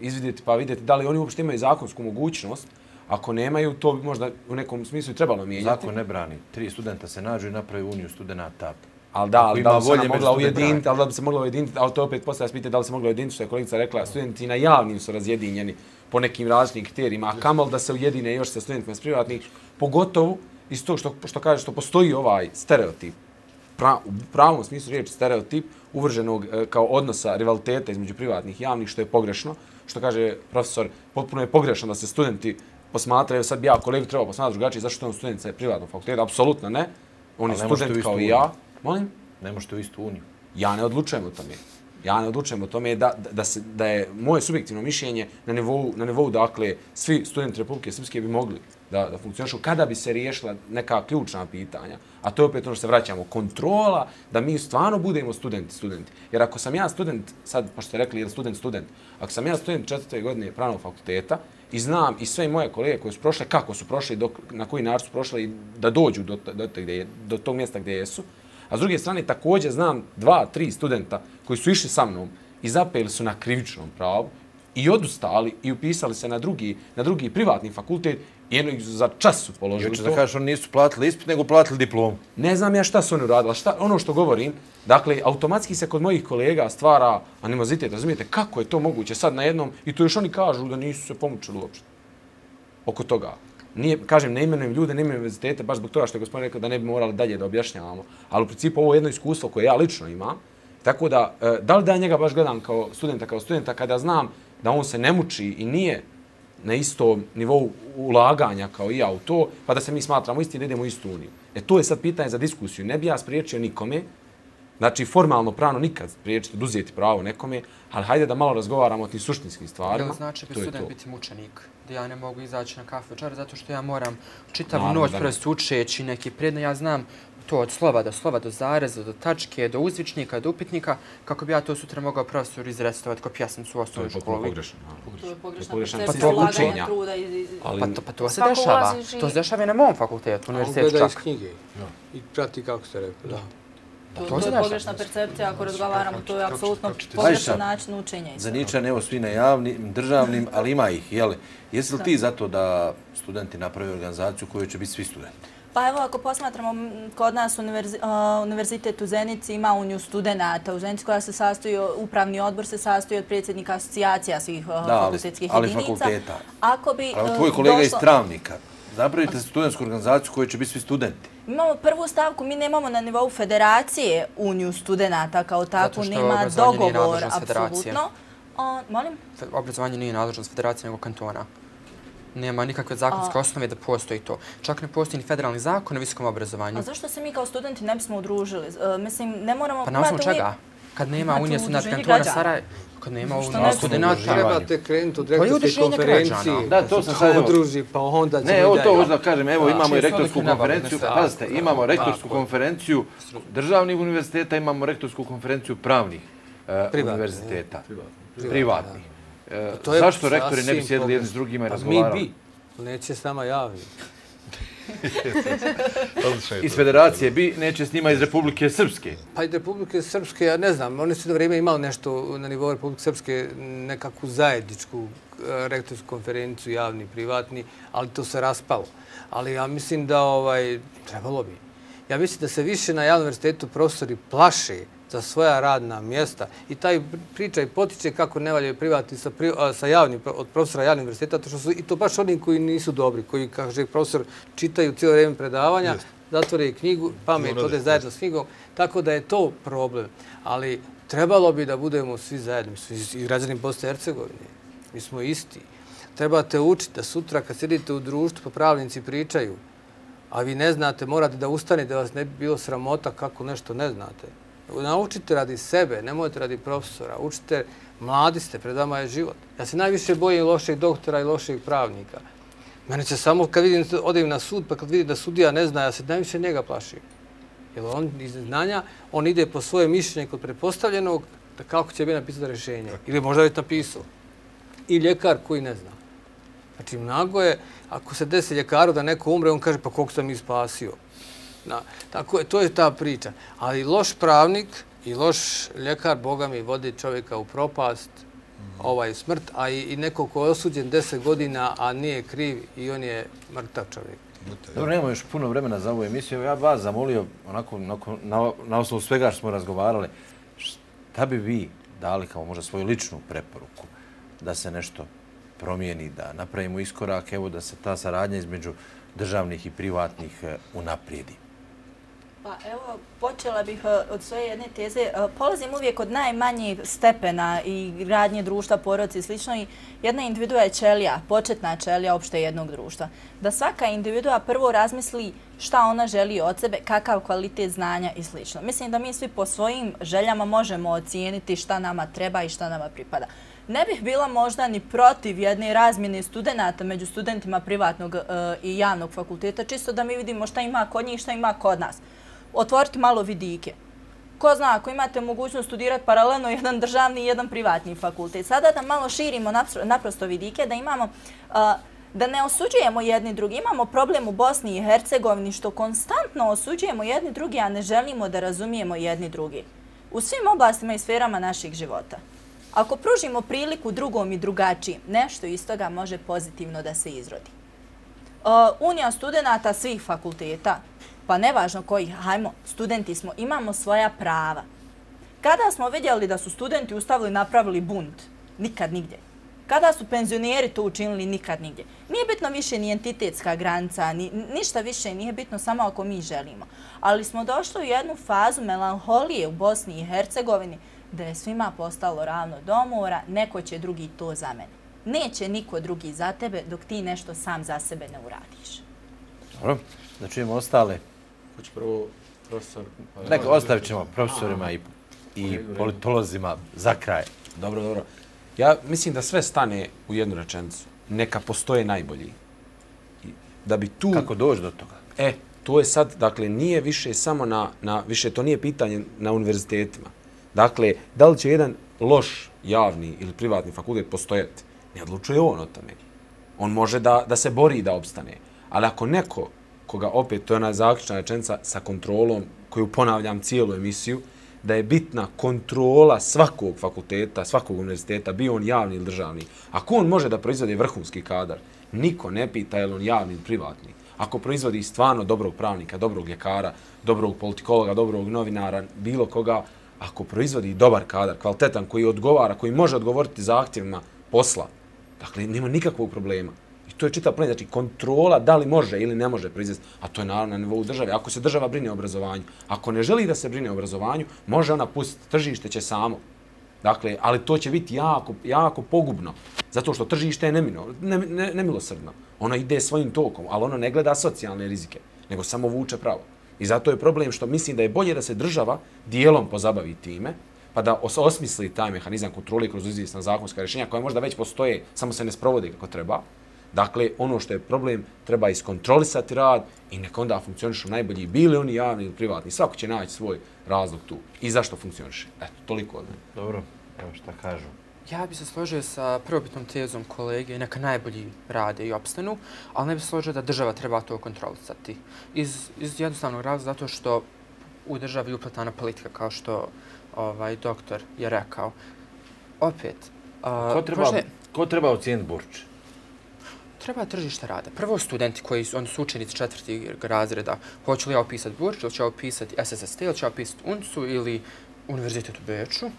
izvidjeti pa vidjeti da li oni uopšte imaju zakonsku mogućnost. Ako nemaju, to bi možda u nekom smislu i trebalo mijenjati. Zakon ne brani. Tri studenta se nađu i napravi uniju studenta. Ali da, ali da bi se mogla ujediniti, ali da bi se mogla ujediniti, ali to opet postavlja pitanje da li se mogla ujediniti, što je kolegica rekla, studenti na javnim su razjedinjeni po nekim različitim kriterijima, a kamol da se ujedine još sa studentima s privatnih, pogotovo iz tog što, što kaže što postoji ovaj stereotip, pra, u pravom smislu riječi stereotip, uvrženog e, kao odnosa rivaliteta između privatnih i javnih, što je pogrešno, što kaže profesor, potpuno je pogrešno da se studenti posmatraju, sad bi ja kolegu trebao posmatrati drugačije, zašto je on student sa privatnog fakulteta, apsolutno ne, on je student kao i ja. Molim? Ne možete u istu uniju. Ja ne odlučujem o tome ja ne odlučujem o tome da, da, se, da je moje subjektivno mišljenje na nivou, na nivou dakle, svi studenti Republike Srpske bi mogli da, da funkcionišu kada bi se riješila neka ključna pitanja. A to je opet ono što se vraćamo, kontrola da mi stvarno budemo studenti, studenti. Jer ako sam ja student, sad, pošto ste rekli, je student, student, ako sam ja student četvrte godine pravnog fakulteta i znam i sve moje kolege koje su prošle, kako su prošli, dok, na koji način su prošli da dođu do, do, do, do, do tog mjesta gdje jesu, A s druge strane, također znam dva, tri studenta koji su išli sa mnom i zapeli su na krivičnom pravu i odustali i upisali se na drugi, na drugi privatni fakultet jedno ih za čas su položili. Juče da kažeš, oni nisu platili ispit, nego platili diplomu. Ne znam ja šta su oni uradili. Šta, ono što govorim, dakle, automatski se kod mojih kolega stvara animozitet. Razumijete, kako je to moguće sad na jednom i to još oni kažu da nisu se pomučili uopšte oko toga nije, kažem, ne imenujem ljude, ne imenujem univerzitete, baš zbog toga što je gospodin rekao da ne bi morali dalje da objašnjavamo. Ali u principu ovo je jedno iskustvo koje ja lično imam. Tako da, e, da li da ja njega baš gledam kao studenta, kao studenta, kada znam da on se ne muči i nije na istom nivou ulaganja kao i ja u to, pa da se mi smatramo isti da idemo u istu uniju. E to je sad pitanje za diskusiju. Ne bi ja spriječio nikome, znači formalno, pravno nikad spriječiti, oduzeti pravo nekome, ali hajde da malo razgovaramo o tim suštinskim stvarima. Jel znači da student biti mučenik? Da ja ne mogu izaći na kafe večer zato što ja moram čitavu noć prosto učeći neki predne. Ja znam to od slova do slova, do zareza, do tačke, do uzvičnika, do upitnika, kako bi ja to sutra mogao profesor izrestovati kao pjasnicu u osnovnoj školi. To je pogrešno. To je pogrešno. Pa to učenja. Pa to, pa to se dešava. To se dešava i na mom fakultetu, univerzitetu čak. Gleda iz knjige i prati kako ste rekli. Da. To, to, je pogrešna percepcija, ako razgovaramo, to je apsolutno pogrešan način učenja. Za Ničan, evo svi na javnim, državnim, ali ima ih, jel? Jesi li ti zato da studenti napravi organizaciju koju će biti svi studenti? Pa evo, ako posmatramo kod nas univerzi, uh, univerzitet u Zenici ima uniju studenta u Zenici koja se sastoji, upravni odbor se sastoji od predsjednika asocijacija svih uh, da, fakultetskih ali, jedinica. Ali fakulteta. Ako bi, ali tvoj kolega došlo... iz Travnika, napravite studentsku organizaciju koju će biti svi studenti. Imamo prvu stavku, mi nemamo na nivou federacije uniju studenta kao tako, nema dogovor, apsolutno. Molim? Obrazovanje nije nadležnost federacije, nego kantona. Nema nikakve zakonske osnove da postoji to. Čak ne postoji ni federalni zakon o visokom obrazovanju. A zašto se mi kao studenti ne bismo udružili? E, mislim, ne moramo... Pa na osnovu čega? Kad nema unije studenta kantona Saraj, kad nema unije studenta... Trebate krenuti od rektorske konferencije. Da, to sam sad... Udruži, pa onda će... Ne, evo to možda kažem, evo imamo i rektorsku konferenciju. Pazite, imamo rektorsku konferenciju državnih univerziteta, imamo rektorsku konferenciju pravnih e, univerziteta. Privatnih. E, zašto rektori ne bi sjedili jedni s drugima i razgovarali? Mi bi. Neće s nama javiti. iz federacije bi, neće s njima iz Republike Srpske. Pa iz Republike Srpske, ja ne znam, oni su do vrijeme imali nešto na nivou Republike Srpske, nekakvu zajedničku e, rektorsku konferenciju, javni, privatni, ali to se raspalo. Ali ja mislim da ovaj, trebalo bi. Ja mislim da se više na javnom univerzitetu profesori plaše za svoja radna mjesta. I taj priča i potiče kako ne valjaju privatni sa, pri, sa javnim, od profesora javnih univerziteta, to što su i to baš oni koji nisu dobri, koji, kaže profesor, čitaju cijelo vrijeme predavanja, zatvore knjigu, pamet, ode zajedno s knjigom, tako da je to problem. Ali trebalo bi da budemo svi zajedno, smo i građani Bosne i Hercegovine, mi smo isti. Trebate učiti da sutra kad sedite u društvu, pa pravnici pričaju, a vi ne znate, morate da ustanete da vas ne bi bilo sramota kako nešto ne znate. Naučite radi sebe, nemojte radi profesora. Učite, mladi ste, pred vama je život. Ja se najviše bojim lošeg doktora i lošeg pravnika. Mene će samo, kad vidim, odim na sud, pa kad vidim da sudija ne zna, ja se najviše njega plašim. Jer on iz znanja, on ide po svoje mišljenje kod prepostavljenog, da kako će bi napisati rješenje. Ili možda je napisao. I ljekar koji ne zna. Znači, mnogo je, ako se desi ljekaru da neko umre, on kaže, pa koliko sam mi spasio? Na, tako je, to je ta priča. Ali loš pravnik i loš ljekar, Boga mi, vodi čovjeka u propast, ovaj smrt, a i, i neko ko je osuđen deset godina, a nije kriv i on je mrtav čovjek. Dobro, nemamo još puno vremena za ovu emisiju. Ja bih vas zamolio, onako, onako, na, na osnovu svega što smo razgovarali, šta bi vi dali kao možda svoju ličnu preporuku da se nešto promijeni, da napravimo iskorak, evo da se ta saradnja između državnih i privatnih eh, unaprijedi? Pa evo, počela bih e, od svoje jedne teze. E, polazim uvijek od najmanjih stepena i radnje društva, porodci i slično. I jedna individua je čelija, početna čelija opšte jednog društva. Da svaka individua prvo razmisli šta ona želi od sebe, kakav kvalitet znanja i slično. Mislim da mi svi po svojim željama možemo ocijeniti šta nama treba i šta nama pripada. Ne bih bila možda ni protiv jedne razmjene studenta među studentima privatnog e, i javnog fakulteta, čisto da mi vidimo šta ima kod njih, šta ima kod nas otvoriti malo vidike. Ko zna, ako imate mogućnost studirati paralelno jedan državni i jedan privatni fakultet, sada da malo širimo naprosto vidike, da imamo da ne osuđujemo jedni drugi. Imamo problem u Bosni i Hercegovini što konstantno osuđujemo jedni drugi, a ne želimo da razumijemo jedni drugi. U svim oblastima i sferama naših života. Ako pružimo priliku drugom i drugačijim, nešto iz toga može pozitivno da se izrodi. Unija studenta svih fakulteta pa nevažno koji, hajmo, studenti smo, imamo svoja prava. Kada smo vidjeli da su studenti ustavili napravili bunt? Nikad nigdje. Kada su penzioneri to učinili? Nikad nigdje. Nije bitno više ni entitetska granica, ni, ništa više nije bitno samo ako mi želimo. Ali smo došli u jednu fazu melanholije u Bosni i Hercegovini da je svima postalo ravno domora, neko će drugi to za mene. Neće niko drugi za tebe dok ti nešto sam za sebe ne uradiš. Dobro, da čujemo ostale Hoće prvo profesor... Pa Neko, ostavit ćemo profesorima i, i politolozima za kraj. Dobro, dobro. Ja mislim da sve stane u jednu rečenicu. Neka postoje najbolji. Da bi tu... Kako doći do toga? E, to je sad, dakle, nije više samo na, na, više to nije pitanje na univerzitetima. Dakle, da li će jedan loš javni ili privatni fakultet postojati? Ne odlučuje on o tome. On može da, da se bori da opstane. Ali ako neko koga opet, to je ona zaključna rečenica sa kontrolom, koju ponavljam cijelu emisiju, da je bitna kontrola svakog fakulteta, svakog univerziteta, bio on javni ili državni. Ako on može da proizvodi vrhunski kadar, niko ne pita je li on javni ili privatni. Ako proizvodi stvarno dobrog pravnika, dobrog ljekara, dobrog politikologa, dobrog novinara, bilo koga, ako proizvodi dobar kadar, kvalitetan, koji odgovara, koji može odgovoriti zahtjevima posla, dakle, nema nikakvog problema I to je čitav plan, znači kontrola da li može ili ne može proizvesti, a to je naravno na nivou države. Ako se država brine o obrazovanju, ako ne želi da se brine o obrazovanju, može ona pustiti, tržište će samo. Dakle, ali to će biti jako, jako pogubno, zato što tržište je nemino, ne, ne, nemilosrdno. Ono ide svojim tokom, ali ono ne gleda socijalne rizike, nego samo vuče pravo. I zato je problem što mislim da je bolje da se država dijelom pozabavi time, pa da osmisli taj mehanizam kontrole kroz izvjesna zakonska rješenja koja možda već postoje, samo se ne sprovode kako treba, Dakle, ono što je problem, treba iskontrolisati rad i nek onda funkcionišu najbolji, bili oni javni ili privatni. Svako će naći svoj razlog tu. I zašto funkcioniše. Eto, toliko od mene. Dobro, evo šta kažu. Ja bih se složio sa prvobitnom tezom kolege, neka najbolji rade i opstanu, ali ne bih se složio da država treba to kontrolisati. Iz, iz jednostavnog razloga zato što u državi je upletana politika, kao što ovaj doktor je rekao. Opet, uh, ko treba, prošle... ko treba ocijeniti Burče? Treba tržište rada. Prvo studenti koji su, oni su učenici četvrti razreda, hoće li ja opisati Burč, ili će ja opisati SSST, ili će ja opisati UNCU ili Univerzitet u Beču,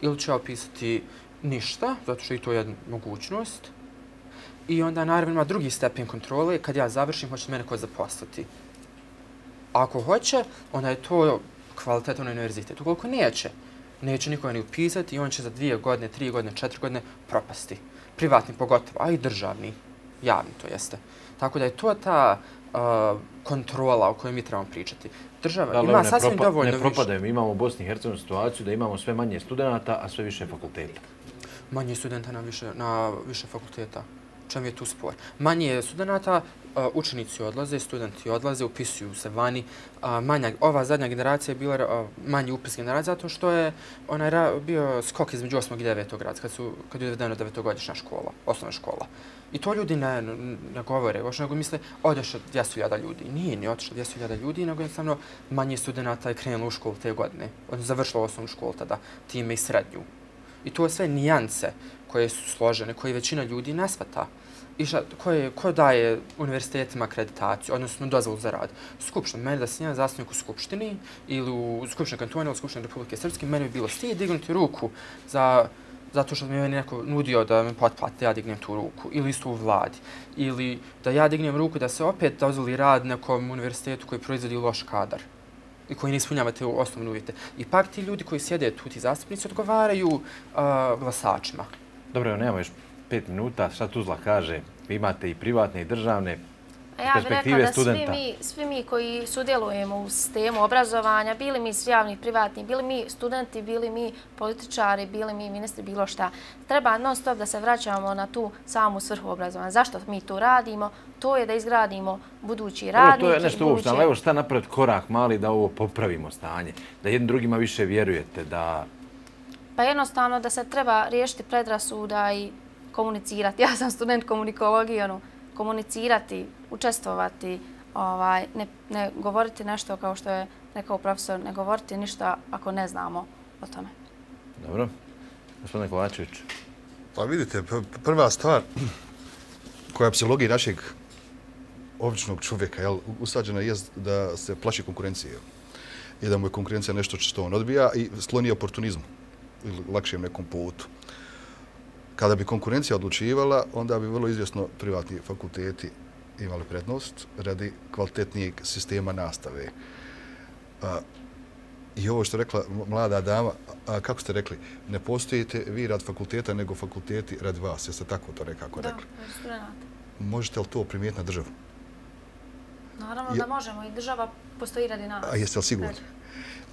ili će ja opisati ništa, zato što i to je jedna mogućnost. I onda naravno ima drugi stepen kontrole, kad ja završim, hoće mene ko zaposliti. Ako hoće, onda je to kvalitetan univerzitet. Ukoliko neće, neće niko ni upisati i on će za dvije godine, tri godine, četiri godine propasti. Privatni pogotovo, a i državni javni to jeste. Tako da je to ta uh, kontrola o kojoj mi trebamo pričati. Država da, ima sasvim propa, dovoljno više. Ne propadaju, mi imamo u Bosni i Hercegovini situaciju da imamo sve manje studenta, a sve više fakulteta. Manje studenta na više, na više fakulteta. čemu je tu spor. Manje je studenta, učenici odlaze, studenti odlaze, upisuju se vani. Manja, ova zadnja generacija je bila manji upis generacija zato što je onaj bio skok između 8. i 9. grada, kad, su, kad je uvedeno 9-godišnja škola, osnovna škola. I to ljudi ne, ne govore, baš nego misle, odeš 200.000 ljudi. Nije ni otišlo 200.000 ljudi, nego jednostavno manje studenta je krenulo u školu te godine. On završilo osnovnu školu tada, time i srednju. I to je sve nijance koje su složene, koje većina ljudi ne svata. I šta, ko, je, ko daje univerzitetima akreditaciju, odnosno dozvolu za rad? Skupština. Meni da sam ja zastupnik u Skupštini ili u Skupštini kantona ili Skupštini Republike Srpske, meni bi bilo stije dignuti ruku za zato što mi je neko nudio da me potplati da ja dignem tu ruku, ili isto u vladi, ili da ja dignem ruku da se opet dozvoli rad nekom univerzitetu koji proizvodi loš kadar i koji ne ispunjava te osnovne uvjete. I pak ti ljudi koji sjede tu, ti zastupnici, odgovaraju uh, glasačima. Dobro, evo, nemamo još pet minuta. Šta Tuzla kaže? Vi imate i privatne i državne Ja bih rekla da svi mi, svi mi koji sudjelujemo u sistemu obrazovanja, bili mi svi javni, privatni, bili mi studenti, bili mi političari, bili mi ministri, bilo šta, treba non stop da se vraćamo na tu samu svrhu obrazovanja. Zašto mi to radimo? To je da izgradimo budući radnike. To je nešto uopšte, ali evo šta napraviti korak mali da ovo popravimo stanje, da jednim drugima više vjerujete, da... Pa jednostavno da se treba riješiti predrasuda i komunicirati. Ja sam student komunikologije, ono, komunicirati, učestvovati, ovaj, ne, ne govoriti nešto kao što je rekao profesor, ne govoriti ništa ako ne znamo o tome. Dobro. Gospodine Kovačević. Pa vidite, prva stvar koja je psihologija našeg običnog čovjeka jel, usađena je da se plaši konkurencije i da mu je konkurencija nešto što on odbija i sloni oportunizmu ili lakšem nekom putu. Kada bi konkurencija odlučivala, onda bi vrlo izvjesno privatni fakulteti imali prednost radi kvalitetnijeg sistema nastave. A, I ovo što rekla mlada dama, a, kako ste rekli, ne postojite vi rad fakulteta, nego fakulteti rad vas. Jeste tako to nekako rekli? Da, Možete li to primijeti na državu? Naravno da možemo i država postoji radi nas. A jeste li sigurni?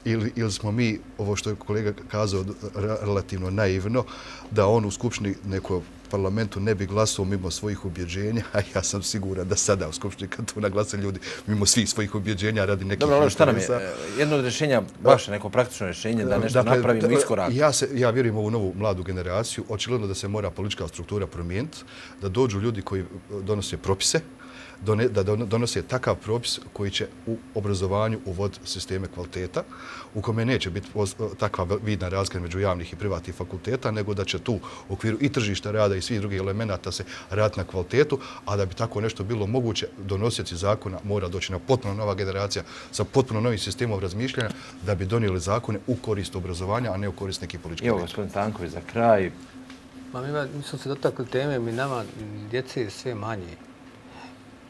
Ili, ili smo mi, ovo što je kolega kazao, relativno naivno, da on u Skupštini neko parlamentu ne bi glasao mimo svojih ubjeđenja, a ja sam siguran da sada u Skupštini kad tu naglase ljudi mimo svih svojih ubjeđenja radi nekih... Dobro, ono šta nam je? Jedno od rješenja, baš neko praktično rješenje da nešto dakle, napravimo iskorak. Ja, se, ja vjerujem u ovu novu mladu generaciju. Očigledno da se mora politička struktura promijeniti, da dođu ljudi koji donose propise, da donose takav propis koji će u obrazovanju uvod sisteme kvaliteta, u kome neće biti takva vidna razlika među javnih i privatnih fakulteta, nego da će tu u okviru i tržišta rada i svih drugih elemenata se raditi na kvalitetu, a da bi tako nešto bilo moguće, donosjeci zakona mora doći na potpuno nova generacija sa potpuno novim sistemom razmišljanja da bi donijeli zakone u korist obrazovanja, a ne u korist nekih političkih. Evo, gospodin Tanković, za kraj. Ma mi smo se dotakli teme, mi nama djece je sve manje.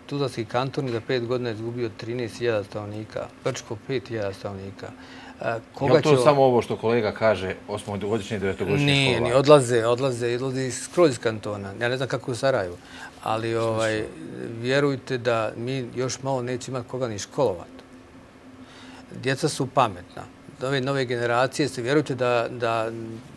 Tuzlanski kanton je za pet godina izgubio 13.000 stavnika, Brčko 5.000 stavnika. Koga je to će... samo ovo što kolega kaže, osmogodišnje i devetogodišnje škola? Nije, nije, odlaze, odlaze, odlaze skroz iz kantona. Ja ne znam kako u Sarajevu, ali ovaj, vjerujte da mi još malo neće imati koga ni školovati. Djeca su pametna. Ove nove generacije se vjerujte da, da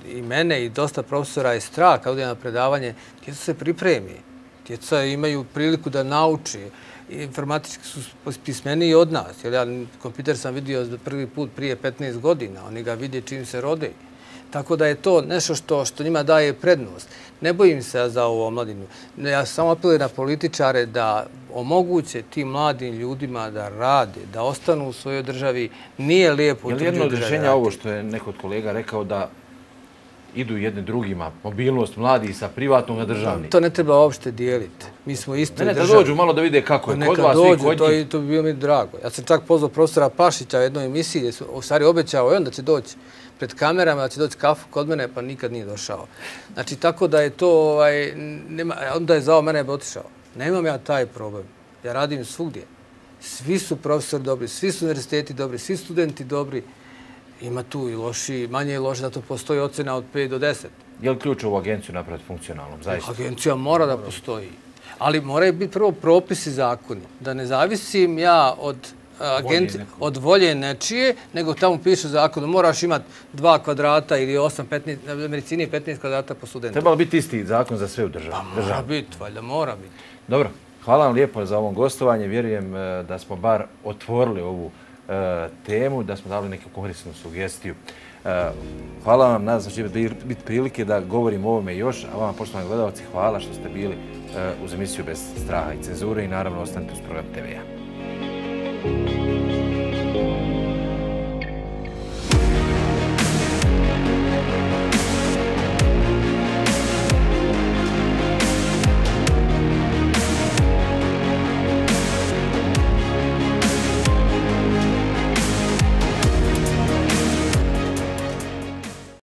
i mene i dosta profesora je strah kad na predavanje, djeca se pripremi. Djeca imaju priliku da nauči. Informatički su pismeniji od nas. Jer ja kompjuter sam vidio prvi put prije 15 godina. Oni ga vide čim se rode. Tako da je to nešto što, što njima daje prednost. Ne bojim se za ovo mladinu. Ja samo apelujem na političare da omoguće tim mladim ljudima da rade, da ostanu u svojoj državi. Nije lijepo u državi. Je li jedno od rješenja ovo što je neko od kolega rekao da idu jedne drugima, mobilnost mladi sa privatnog na državni. To ne treba uopšte dijeliti. Mi smo isto ne, ne, da dođu malo da vide kako je kod vas dođu, i kod njih. To, to bi bilo mi drago. Ja sam čak pozvao profesora Pašića u jednoj emisiji, gdje su u stvari obećao on da će doći pred kamerama, da će doći kafu kod mene, pa nikad nije došao. Znači, tako da je to, ovaj, nema, onda je zao mene bi otišao. Nemam ja taj problem. Ja radim svugdje. Svi su profesori dobri, svi su univerziteti dobri, svi studenti dobri ima tu i loši, manje i loši, zato postoji ocena od 5 do 10. Je li ključ ovu agenciju napraviti funkcionalnom? Zaista? Agencija mora da postoji. Ali moraju biti prvo propisi zakoni. Da ne zavisim ja od agent od volje nečije, nego tamo piše zakon da moraš imati dva kvadrata ili 8, 15, na medicini 15 kvadrata po studentu. Trebalo biti isti zakon za sve u državi. Pa mora biti, valjda mora biti. Dobro, hvala vam lijepo za ovom gostovanje. Vjerujem e, da smo bar otvorili ovu e, E, temu, da smo dali neku korisnu sugestiju. E, hvala vam, nadam se da će biti prilike da govorim o ovome još, a vama, poštovani gledalci, hvala što ste bili e, uz emisiju bez straha i cenzure i naravno ostanite uz program TV-a.